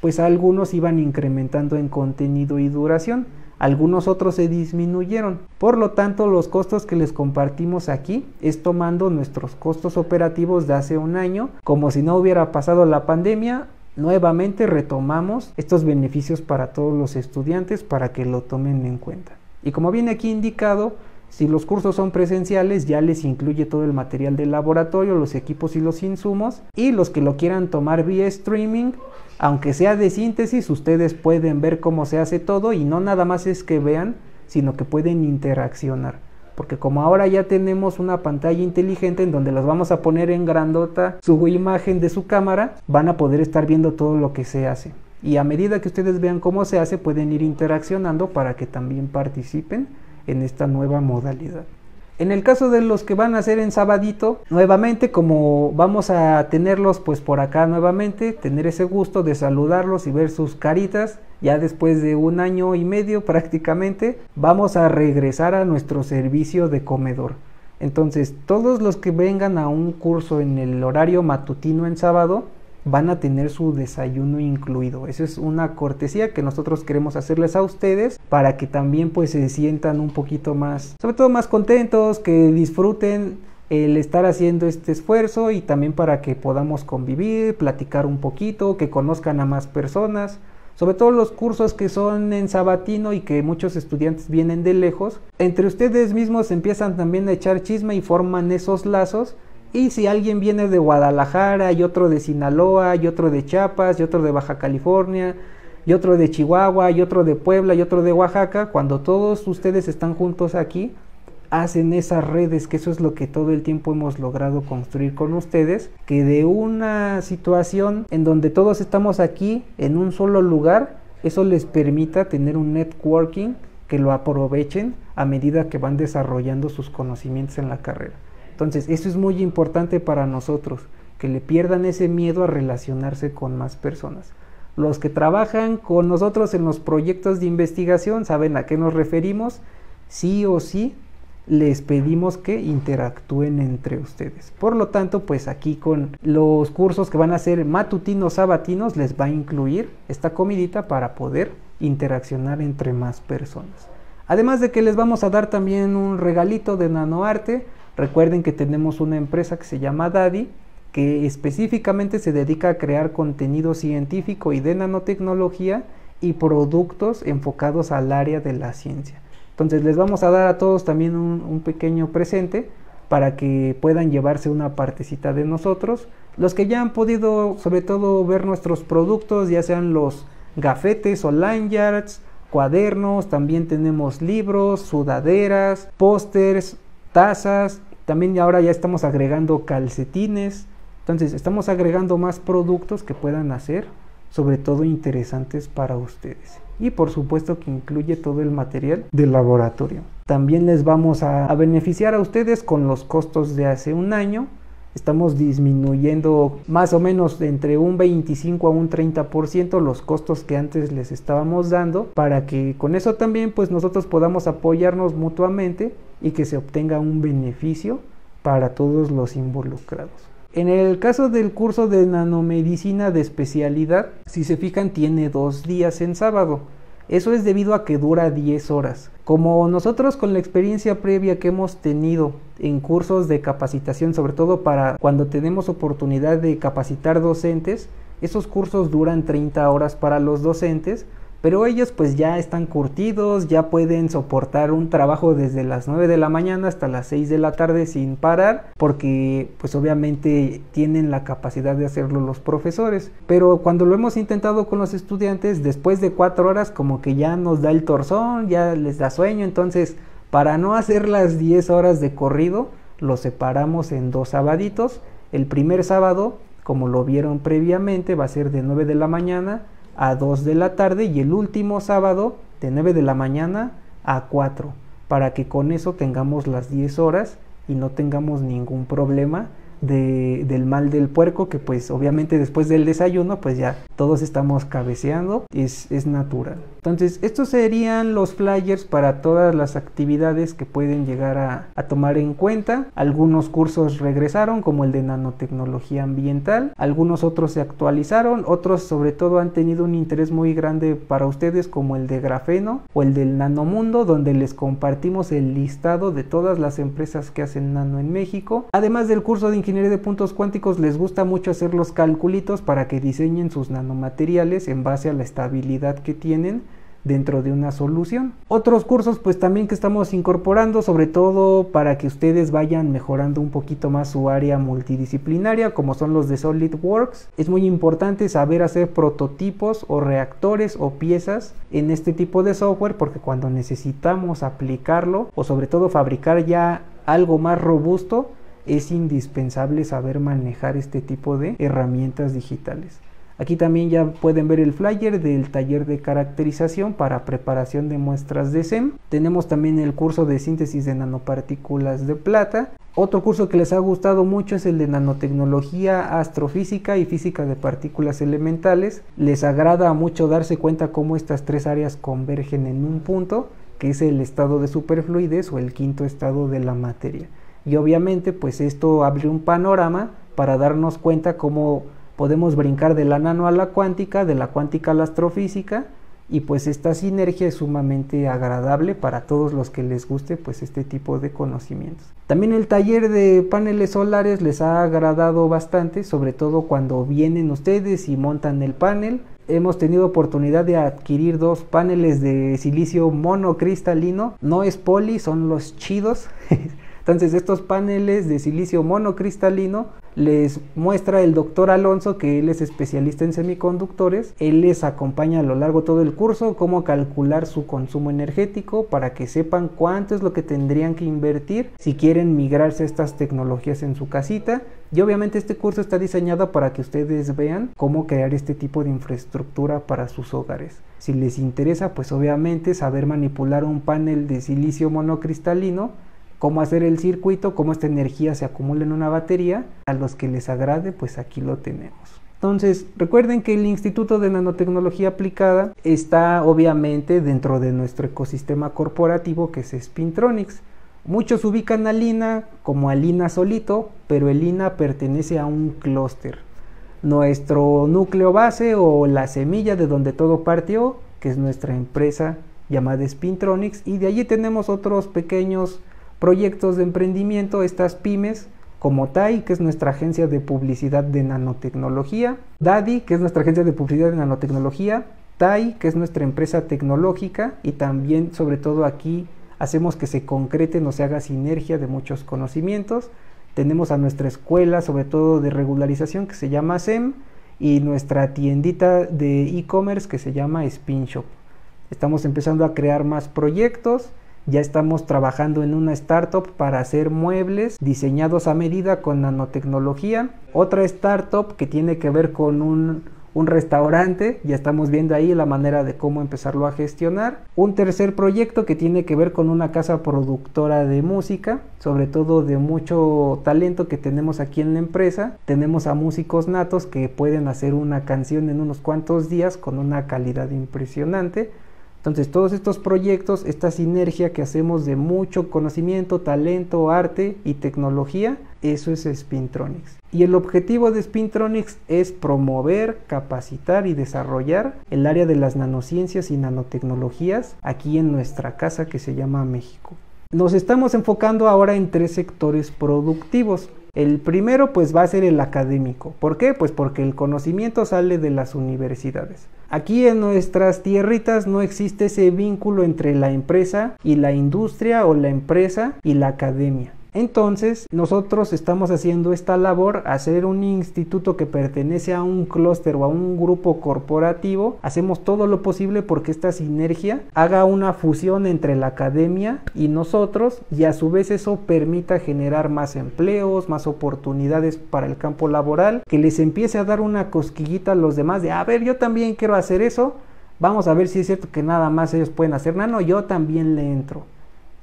pues algunos iban incrementando en contenido y duración algunos otros se disminuyeron. Por lo tanto, los costos que les compartimos aquí es tomando nuestros costos operativos de hace un año, como si no hubiera pasado la pandemia, nuevamente retomamos estos beneficios para todos los estudiantes para que lo tomen en cuenta. Y como viene aquí indicado, si los cursos son presenciales, ya les incluye todo el material del laboratorio, los equipos y los insumos. Y los que lo quieran tomar vía streaming, aunque sea de síntesis, ustedes pueden ver cómo se hace todo y no nada más es que vean, sino que pueden interaccionar. Porque como ahora ya tenemos una pantalla inteligente en donde las vamos a poner en grandota su imagen de su cámara, van a poder estar viendo todo lo que se hace. Y a medida que ustedes vean cómo se hace, pueden ir interaccionando para que también participen en esta nueva modalidad. En el caso de los que van a hacer en sabadito, nuevamente como vamos a tenerlos pues por acá nuevamente, tener ese gusto de saludarlos y ver sus caritas, ya después de un año y medio prácticamente, vamos a regresar a nuestro servicio de comedor. Entonces, todos los que vengan a un curso en el horario matutino en sábado, van a tener su desayuno incluido. Esa es una cortesía que nosotros queremos hacerles a ustedes para que también pues se sientan un poquito más, sobre todo más contentos, que disfruten el estar haciendo este esfuerzo y también para que podamos convivir, platicar un poquito, que conozcan a más personas. Sobre todo los cursos que son en sabatino y que muchos estudiantes vienen de lejos, entre ustedes mismos empiezan también a echar chisme y forman esos lazos y si alguien viene de Guadalajara y otro de Sinaloa y otro de Chiapas y otro de Baja California y otro de Chihuahua y otro de Puebla y otro de Oaxaca, cuando todos ustedes están juntos aquí, hacen esas redes, que eso es lo que todo el tiempo hemos logrado construir con ustedes, que de una situación en donde todos estamos aquí en un solo lugar, eso les permita tener un networking que lo aprovechen a medida que van desarrollando sus conocimientos en la carrera. Entonces, eso es muy importante para nosotros, que le pierdan ese miedo a relacionarse con más personas. Los que trabajan con nosotros en los proyectos de investigación saben a qué nos referimos. Sí o sí les pedimos que interactúen entre ustedes. Por lo tanto, pues aquí con los cursos que van a ser matutinos, sabatinos, les va a incluir esta comidita para poder interaccionar entre más personas. Además de que les vamos a dar también un regalito de nanoarte Recuerden que tenemos una empresa que se llama Daddy, que específicamente se dedica a crear contenido científico y de nanotecnología y productos enfocados al área de la ciencia. Entonces les vamos a dar a todos también un, pequeño presente para que puedan llevarse una partecita de nosotros. Los que ya han podido sobre todo ver nuestros productos, ya sean los gafetes o lanyards, cuadernos, también tenemos libros, sudaderas, pósters, tazas, también ahora ya estamos agregando calcetines, entonces estamos agregando más productos que puedan hacer, sobre todo interesantes para ustedes. Y por supuesto que incluye todo el material del laboratorio. También les vamos a, a beneficiar a ustedes con los costos de hace un año estamos disminuyendo más o menos entre un 25 a un 30% los costos que antes les estábamos dando para que con eso también pues nosotros podamos apoyarnos mutuamente y que se obtenga un beneficio para todos los involucrados. En el caso del curso de nanomedicina de especialidad, si se fijan, tiene dos días en sábado. Eso es debido a que dura 10 horas. Como nosotros con la experiencia previa que hemos tenido en cursos de capacitación, sobre todo para cuando tenemos oportunidad de capacitar docentes, esos cursos duran 30 horas para los docentes, pero ellos pues ya están curtidos, ya pueden soportar un trabajo desde las 9 de la mañana hasta las 6 de la tarde sin parar, porque pues obviamente tienen la capacidad de hacerlo los profesores. Pero cuando lo hemos intentado con los estudiantes, después de 4 horas como que ya nos da el torzón, ya les da sueño, entonces para no hacer las 10 horas de corrido, lo separamos en dos sabaditos. El primer sábado, como lo vieron previamente, va a ser de 9 de la mañana a 2 de la tarde y el último sábado de 9 de la mañana a 4 para que con eso tengamos las 10 horas y no tengamos ningún problema del mal del puerco, que pues obviamente después del desayuno pues ya todos estamos cabeceando, es, es natural. Entonces estos serían los flyers para todas las actividades que pueden llegar a, a tomar en cuenta. Algunos cursos regresaron como el de nanotecnología ambiental, algunos otros se actualizaron, otros sobre todo han tenido un interés muy grande para ustedes como el de grafeno o el del nanomundo donde les compartimos el listado de todas las empresas que hacen nano en México, además del curso de ingeniería de puntos cuánticos les gusta mucho hacer los calculitos para que diseñen sus nanomateriales en base a la estabilidad que tienen dentro de una solución. Otros cursos pues también que estamos incorporando, sobre todo para que ustedes vayan mejorando un poquito más su área multidisciplinaria, como son los de SolidWorks. Es muy importante saber hacer prototipos o reactores o piezas en este tipo de software porque cuando necesitamos aplicarlo o sobre todo fabricar ya algo más robusto, es indispensable saber manejar este tipo de herramientas digitales. Aquí también ya pueden ver el flyer del taller de caracterización para preparación de muestras de SEM. Tenemos también el curso de síntesis de nanopartículas de plata. Otro curso que les ha gustado mucho es el de nanotecnología, astrofísica y física de partículas elementales. Les agrada mucho darse cuenta cómo estas tres áreas convergen en un punto, que es el estado de superfluidez o el quinto estado de la materia y obviamente pues esto abre un panorama para darnos cuenta cómo podemos brincar de la nano a la cuántica, de la cuántica a la astrofísica y pues esta sinergia es sumamente agradable para todos los que les guste pues este tipo de conocimientos. También el taller de paneles solares les ha agradado bastante, sobre todo cuando vienen ustedes y montan el panel. Hemos tenido oportunidad de adquirir dos paneles de silicio monocristalino, no es poli, son los chidos. Entonces estos paneles de silicio monocristalino les muestra el doctor Alonso que él es especialista en semiconductores. Él les acompaña a lo largo de todo el curso cómo calcular su consumo energético para que sepan cuánto es lo que tendrían que invertir si quieren migrarse a estas tecnologías en su casita. Y obviamente este curso está diseñado para que ustedes vean cómo crear este tipo de infraestructura para sus hogares. Si les interesa, pues obviamente saber manipular un panel de silicio monocristalino cómo hacer el circuito, cómo esta energía se acumula en una batería. A los que les agrade, pues aquí lo tenemos. Entonces, recuerden que el Instituto de Nanotecnología Aplicada está obviamente dentro de nuestro ecosistema corporativo que es Spintronics. Muchos ubican a Lina como a Lina solito, pero el Lina pertenece a un clúster. Nuestro núcleo base o la semilla de donde todo partió, que es nuestra empresa llamada Spintronics, y de allí tenemos otros pequeños proyectos de emprendimiento, estas pymes, como TAI, que es nuestra agencia de publicidad de nanotecnología, DADI, que es nuestra agencia de publicidad de nanotecnología, TAI, que es nuestra empresa tecnológica, y también, sobre todo aquí, hacemos que se concrete, no se haga sinergia de muchos conocimientos. Tenemos a nuestra escuela, sobre todo de regularización, que se llama SEM, y nuestra tiendita de e-commerce que se llama SpinShop. Estamos empezando a crear más proyectos ya estamos trabajando en una startup para hacer muebles diseñados a medida con nanotecnología. Otra startup que tiene que ver con un, restaurante, ya estamos viendo ahí la manera de cómo empezarlo a gestionar. Un tercer proyecto que tiene que ver con una casa productora de música, sobre todo de mucho talento que tenemos aquí en la empresa. Tenemos a músicos natos que pueden hacer una canción en unos cuantos días con una calidad impresionante. Entonces todos estos proyectos, esta sinergia que hacemos de mucho conocimiento, talento, arte y tecnología, Eso es Spintronics. Y el objetivo de Spintronics es promover, capacitar y desarrollar el área de las nanociencias y nanotecnologías aquí en nuestra casa que se llama México. Nos estamos enfocando ahora en tres sectores productivos. El primero pues va a ser el académico. ¿Por qué? Pues porque el conocimiento sale de las universidades. Aquí en nuestras tierritas no existe ese vínculo entre la empresa y la industria o la empresa y la academia. Entonces, nosotros estamos haciendo esta labor, hacer un instituto que pertenece a un clúster o a un grupo corporativo. Hacemos todo lo posible porque esta sinergia haga una fusión entre la academia y nosotros y a su vez eso permita generar más empleos, más oportunidades para el campo laboral, que les empiece a dar una cosquillita a los demás de, a ver, yo también quiero hacer eso. Vamos a ver si es cierto que nada más ellos pueden hacer. No, no, yo también le entro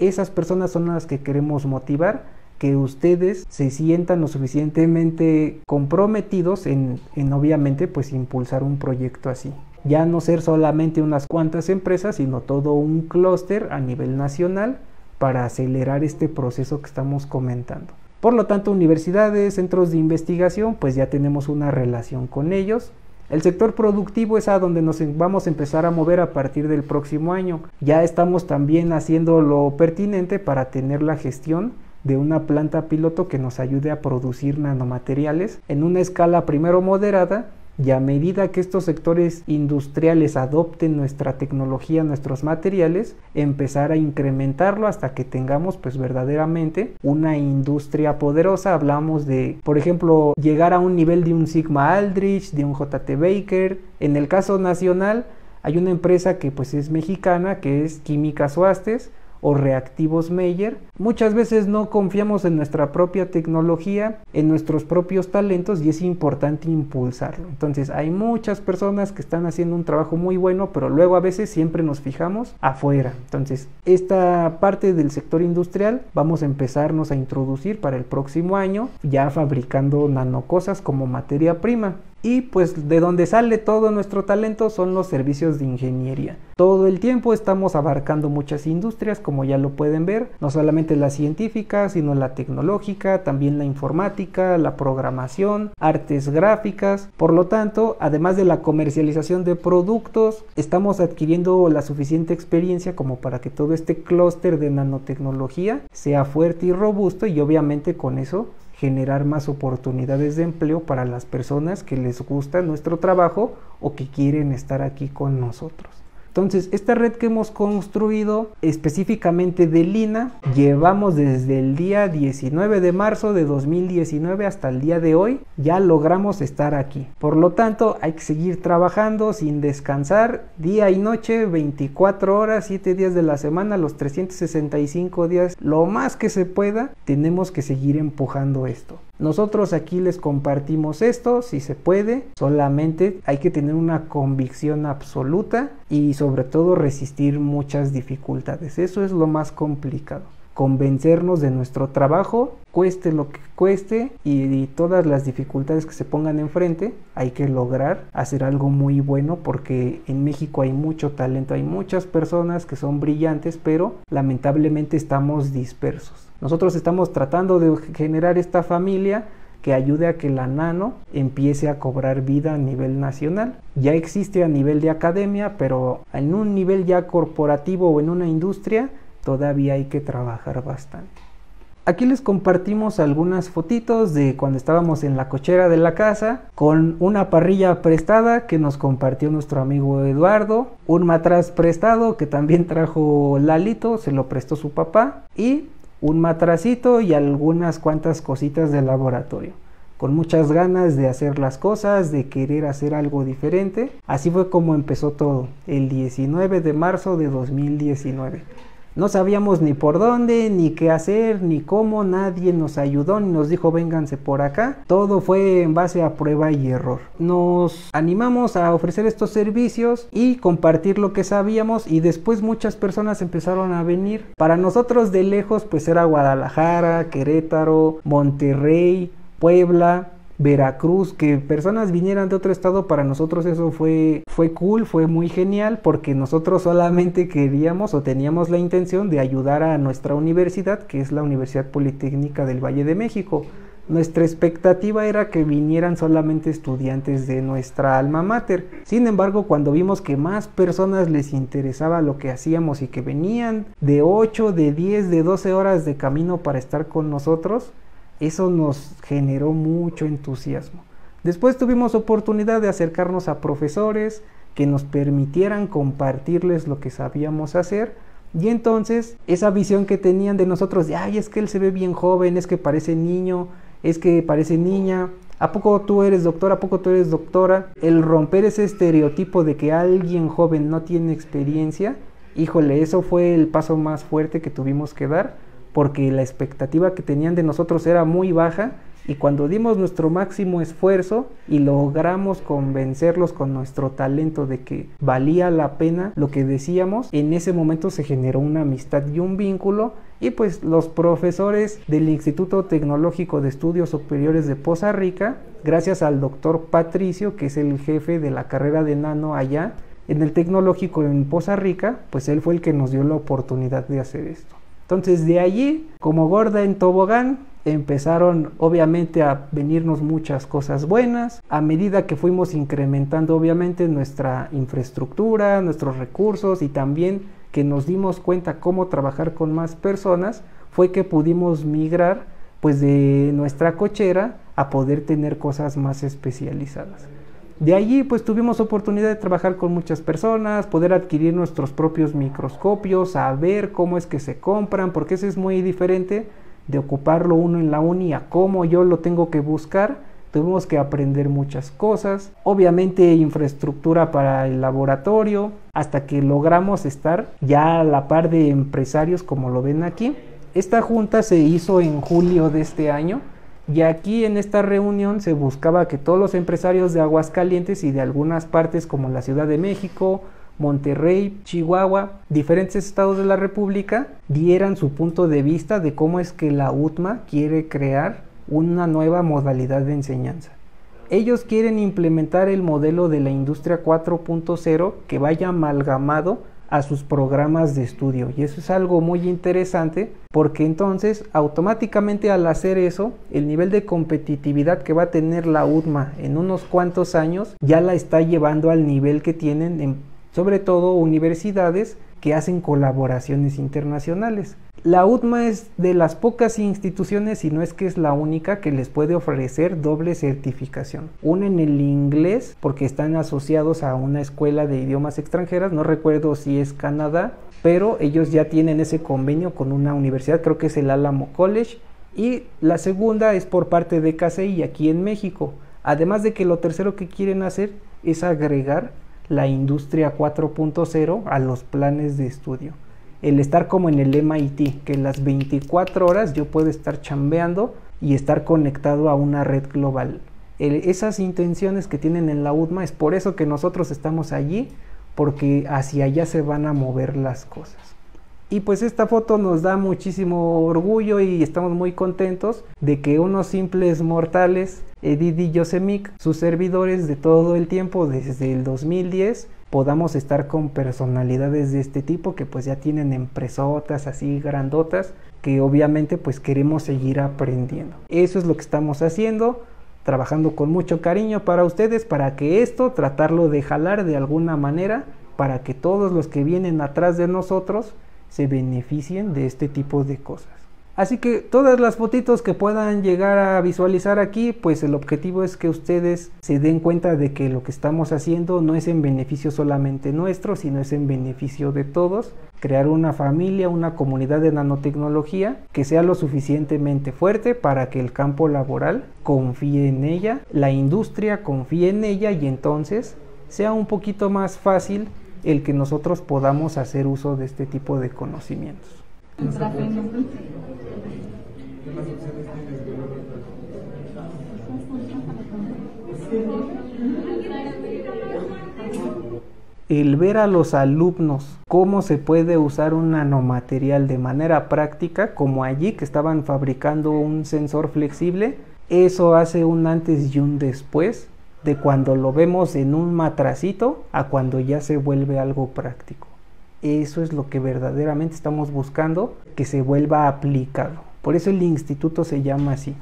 esas personas son las que queremos motivar que ustedes se sientan lo suficientemente comprometidos en, en, obviamente pues impulsar un proyecto así. Ya no ser solamente unas cuantas empresas, sino todo un clúster a nivel nacional para acelerar este proceso que estamos comentando. Por lo tanto, universidades, centros de investigación, pues ya tenemos una relación con ellos el sector productivo es a donde nos vamos a empezar a mover a partir del próximo año. Ya estamos también haciendo lo pertinente para tener la gestión de una planta piloto que nos ayude a producir nanomateriales en una escala primero moderada y a medida que estos sectores industriales adopten nuestra tecnología, nuestros materiales, empezar a incrementarlo hasta que tengamos pues verdaderamente una industria poderosa. Hablamos de, por ejemplo, llegar a un nivel de un Sigma Aldrich, de un JT Baker. En el caso nacional hay una empresa que pues es mexicana, que es Químicas Oastes, o reactivos Meyer. Muchas veces no confiamos en nuestra propia tecnología, en nuestros propios talentos y es importante impulsarlo. Entonces hay muchas personas que están haciendo un trabajo muy bueno, pero luego a veces siempre nos fijamos afuera. Entonces esta parte del sector industrial vamos a empezarnos a introducir para el próximo año ya fabricando nanocosas como materia prima. Y pues de donde sale todo nuestro talento son los servicios de ingeniería. Todo el tiempo estamos abarcando muchas industrias, como ya lo pueden ver, no solamente la científica, sino la tecnológica, también la informática, la programación, artes gráficas. Por lo tanto, además de la comercialización de productos, estamos adquiriendo la suficiente experiencia como para que todo este clúster de nanotecnología sea fuerte y robusto y obviamente con eso generar más oportunidades de empleo para las personas que les gusta nuestro trabajo o que quieren estar aquí con nosotros. Entonces, esta red que hemos construido específicamente de Lina, llevamos desde el día 19 de marzo de 2019 hasta el día de hoy, ya logramos estar aquí. Por lo tanto, hay que seguir trabajando sin descansar día y noche, 24 horas, 7 días de la semana, los 365 días, lo más que se pueda, tenemos que seguir empujando esto. Nosotros aquí les compartimos esto, si se puede, solamente hay que tener una convicción absoluta y sobre todo resistir muchas dificultades. Eso es lo más complicado convencernos de nuestro trabajo, cueste lo que cueste y, todas las dificultades que se pongan enfrente, hay que lograr hacer algo muy bueno porque en México hay mucho talento, hay muchas personas que son brillantes, pero lamentablemente estamos dispersos. Nosotros estamos tratando de generar esta familia que ayude a que la nano empiece a cobrar vida a nivel nacional. Ya existe a nivel de academia, pero en un nivel ya corporativo o en una industria todavía hay que trabajar bastante. Aquí les compartimos algunas fotitos de cuando estábamos en la cochera de la casa con una parrilla prestada que nos compartió nuestro amigo Eduardo, un matraz prestado que también trajo Lalito, se lo prestó su papá y un matracito y algunas cuantas cositas de laboratorio con muchas ganas de hacer las cosas, de querer hacer algo diferente. Así fue como empezó todo, el 19 de marzo de 2019. No sabíamos ni por dónde, ni qué hacer, ni cómo, nadie nos ayudó, ni nos dijo vénganse por acá. Todo fue en base a prueba y error. Nos animamos a ofrecer estos servicios y compartir lo que sabíamos y después muchas personas empezaron a venir. Para nosotros de lejos pues era Guadalajara, Querétaro, Monterrey, Puebla, Veracruz, que personas vinieran de otro estado, para nosotros eso fue, fue cool, fue muy genial, porque nosotros solamente queríamos o teníamos la intención de ayudar a nuestra universidad, que es la Universidad Politécnica del Valle de México. nuestra expectativa era que vinieran solamente estudiantes de nuestra alma mater. Sin embargo, cuando vimos que más personas les interesaba lo que hacíamos y que venían de 8, de 10, de 12 horas de camino para estar con nosotros, eso nos generó mucho entusiasmo. Después tuvimos oportunidad de acercarnos a profesores que nos permitieran compartirles lo que sabíamos hacer y entonces esa visión que tenían de nosotros de, ay, es que él se ve bien joven, es que parece niño, es que parece niña, ¿a poco tú eres doctora? ¿A poco tú eres doctora? El romper ese estereotipo de que alguien joven no tiene experiencia, híjole, eso fue el paso más fuerte que tuvimos que dar, porque la expectativa que tenían de nosotros era muy baja y cuando dimos nuestro máximo esfuerzo y logramos convencerlos con nuestro talento de que valía la pena lo que decíamos, en ese momento se generó una amistad y un vínculo y pues los profesores del Instituto Tecnológico de Estudios Superiores de Poza Rica, gracias al doctor Patricio, que es el jefe de la carrera de nano allá en el tecnológico en Poza Rica, pues él fue el que nos dio la oportunidad de hacer esto. Entonces de allí, como gorda en tobogán, empezaron obviamente a venirnos muchas cosas buenas a medida que fuimos incrementando obviamente nuestra infraestructura, nuestros recursos y también que nos dimos cuenta cómo trabajar con más personas fue que pudimos migrar pues de nuestra cochera a poder tener cosas más especializadas. De allí pues tuvimos oportunidad de trabajar con muchas personas, poder adquirir nuestros propios microscopios, saber cómo es que se compran, porque eso es muy diferente de ocuparlo uno en la uni a cómo yo lo tengo que buscar. Tuvimos que aprender muchas cosas, obviamente infraestructura para el laboratorio, hasta que logramos estar ya a la par de empresarios como lo ven aquí. Esta junta se hizo en julio de este año y aquí en esta reunión se buscaba que todos los empresarios de Aguascalientes y de algunas partes como la Ciudad de México, Monterrey, Chihuahua, diferentes estados de la República dieran su punto de vista de cómo es que la UTMA quiere crear una nueva modalidad de enseñanza. Ellos quieren implementar el modelo de la industria 4.0 que vaya amalgamado a sus programas de estudio. Y eso es algo muy interesante porque entonces automáticamente al hacer eso, el nivel de competitividad que va a tener la UTMA en unos cuantos años ya la está llevando al nivel que tienen en sobre todo universidades que hacen colaboraciones internacionales. La UTMA es de las pocas instituciones, si no es que es la única, que les puede ofrecer doble certificación. Una en el inglés, porque están asociados a una escuela de idiomas extranjeras, no recuerdo si es Canadá, pero ellos ya tienen ese convenio con una universidad, creo que es el Alamo College. Y la segunda es por parte de KCI aquí en México. Además de que lo tercero que quieren hacer es agregar la industria 4.0 a los planes de estudio. El estar como en el MIT, que las 24 horas yo puedo estar chambeando y estar conectado a una red global. esas intenciones que tienen en la UDMA es por eso que nosotros estamos allí, porque hacia allá se van a mover las cosas. Y pues esta foto nos da muchísimo orgullo y estamos muy contentos de que unos simples mortales, Edith y Yosemik, sus servidores de todo el tiempo desde el 2010, podamos estar con personalidades de este tipo que pues ya tienen empresotas así grandotas que obviamente pues queremos seguir aprendiendo. Eso es lo que estamos haciendo trabajando con mucho cariño para ustedes para que esto tratarlo de jalar de alguna manera para que todos los que vienen atrás de nosotros se beneficien de este tipo de cosas. Así que todas las fotitos que puedan llegar a visualizar aquí, pues el objetivo es que ustedes se den cuenta de que lo que estamos haciendo no es en beneficio solamente nuestro, sino es en beneficio de todos. Crear una familia, una comunidad de nanotecnología que sea lo suficientemente fuerte para que el campo laboral confíe en ella, la industria confíe en ella y entonces sea un poquito más fácil el que nosotros podamos hacer uso de este tipo de conocimientos. El ver a los alumnos cómo se puede usar un nanomaterial de manera práctica, como allí que estaban fabricando un sensor flexible, eso hace un antes y un después de cuando lo vemos en un matracito a cuando ya se vuelve algo práctico. Eso es lo que verdaderamente estamos buscando que se vuelva aplicado. Por eso el instituto se llama así.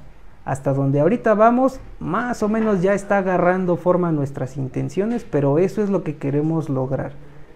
hasta donde ahorita vamos, más o menos ya está agarrando forma nuestras intenciones, pero eso es lo que queremos lograr,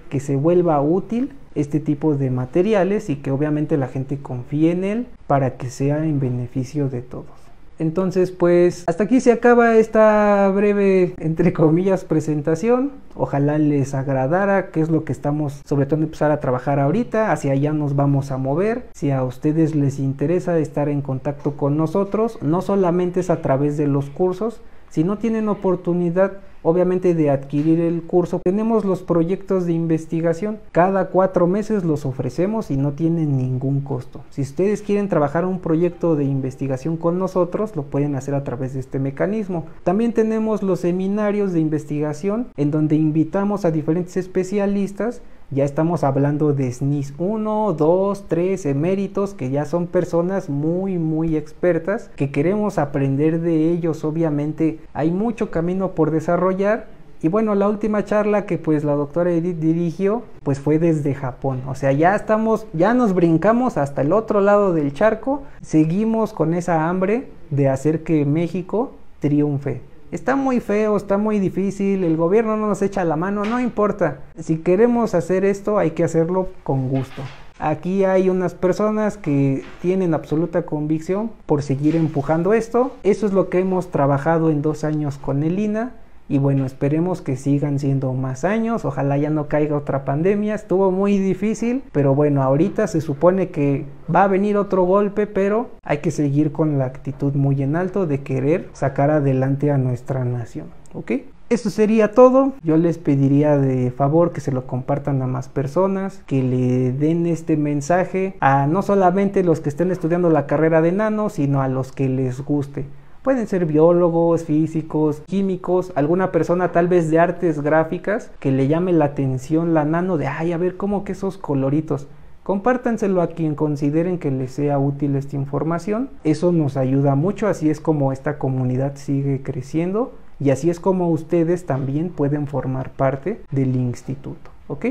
que se vuelva útil este tipo de materiales y que obviamente la gente confíe en él para que sea en beneficio de todos. Entonces, pues hasta aquí se acaba esta breve, entre comillas, presentación. Ojalá les agradara, que es lo que estamos sobre todo empezar a trabajar ahorita. Hacia allá nos vamos a mover. Si a ustedes les interesa estar en contacto con nosotros, no solamente es a través de los cursos, si no tienen oportunidad obviamente de adquirir el curso, tenemos los proyectos de investigación. Cada cuatro meses los ofrecemos y no tienen ningún costo. Si ustedes quieren trabajar un proyecto de investigación con nosotros, lo pueden hacer a través de este mecanismo. También tenemos los seminarios de investigación en donde invitamos a diferentes especialistas ya estamos hablando de SNIS 1, 2, 3, eméritos, que ya son personas muy, muy expertas, que queremos aprender de ellos. Obviamente hay mucho camino por desarrollar. Y bueno, la última charla que pues la doctora Edith dirigió, pues fue desde Japón. O sea, ya estamos, ya nos brincamos hasta el otro lado del charco. Seguimos con esa hambre de hacer que México triunfe. Está muy feo, está muy difícil, el gobierno no nos echa la mano, no importa. Si queremos hacer esto hay que hacerlo con gusto. Aquí hay unas personas que tienen absoluta convicción por seguir empujando esto. Eso es lo que hemos trabajado en dos años con el INA. Y bueno, esperemos que sigan siendo más años, ojalá ya no caiga otra pandemia, estuvo muy difícil, pero bueno, ahorita se supone que va a venir otro golpe, pero hay que seguir con la actitud muy en alto de querer sacar adelante a nuestra nación, ¿ok? Eso sería todo. Yo les pediría de favor que se lo compartan a más personas, que le den este mensaje a no solamente los que estén estudiando la carrera de nano, sino a los que les guste. Pueden ser biólogos, físicos, químicos, alguna persona tal vez de artes gráficas que le llame la atención la nano de, ay, a ver cómo que esos coloritos. Compártanselo a quien consideren que les sea útil esta información. Eso nos ayuda mucho, así es como esta comunidad sigue creciendo y así es como ustedes también pueden formar parte del instituto. ¿Ok?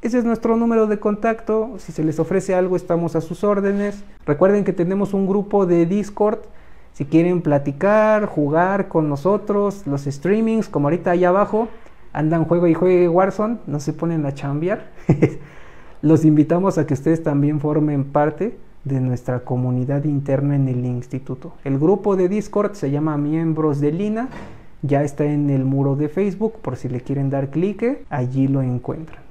Ese es nuestro número de contacto. Si se les ofrece algo, estamos a sus órdenes. Recuerden que tenemos un grupo de Discord si quieren platicar, jugar con nosotros, los streamings, como ahorita allá abajo, andan juego y juegue Warzone, no se ponen a chambear. los invitamos a que ustedes también formen parte de nuestra comunidad interna en el instituto. El grupo de Discord se llama Miembros de Lina, ya está en el muro de Facebook, por si le quieren dar clic, allí lo encuentran.